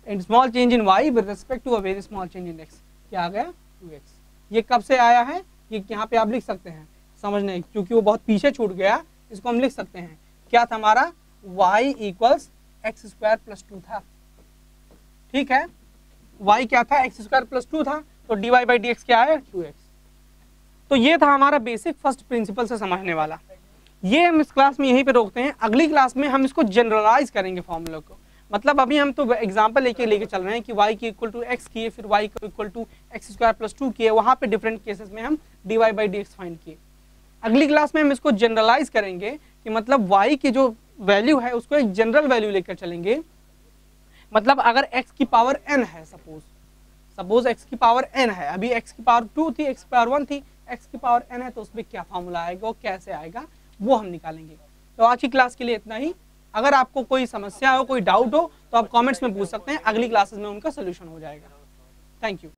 and small change in y with respect to a very small change in x क्या आ गया? टू एक्स ये कब से आया है? ये यहाँ पे आप लिख सकते हैं। समझने क्योंकि वो बहुत पीछे छूट गया, इसको हम लिख सकते हैं। क्या था हमारा? y equals x square plus two था। ठीक है? y क्या था? एक्स स्क्वायर प्लस टू था तो d y by d x क्या है? टू एक्स तो ये था हमारा बेसिक फ़र्स्ट प्रिंसिपल से समझने वाला। ये हम इस क्लास में यहीं पे रोकते हैं। अगली क्लास में हम इसको जनरलाइज करेंगे फॉर्मूला को। मतलब अभी हम तो एग्ज़ाम्पल लेके लेके चल रहे हैं कि y की इक्वल टू एक्स किए, फिर y को equal to x square plus two किए। वहाँ पे डिफरेंट केसेस में हम d y by d x find किए। अगली क्लास में हम इसको जनरलाइज करेंगे कि मतलब y की जो वैल्यू है, उसको एक जनरल वैल्यू लेकर चलेंगे। मतलब अगर x की पावर n है सपोज़ सपोज़ x की पावर n है, अभी x की पावर टू थी, x की पावर वन थी, x की पावर n है तो उसमें क्या फॉर्मूला आएगा और कैसे आएगा, वो हम निकालेंगे। तो आज की क्लास के लिए इतना ही। अगर आपको कोई समस्या हो, कोई डाउट हो तो आप कमेंट्स में पूछ सकते हैं, अगली क्लासेस में उनका सोल्यूशन हो जाएगा। Thank you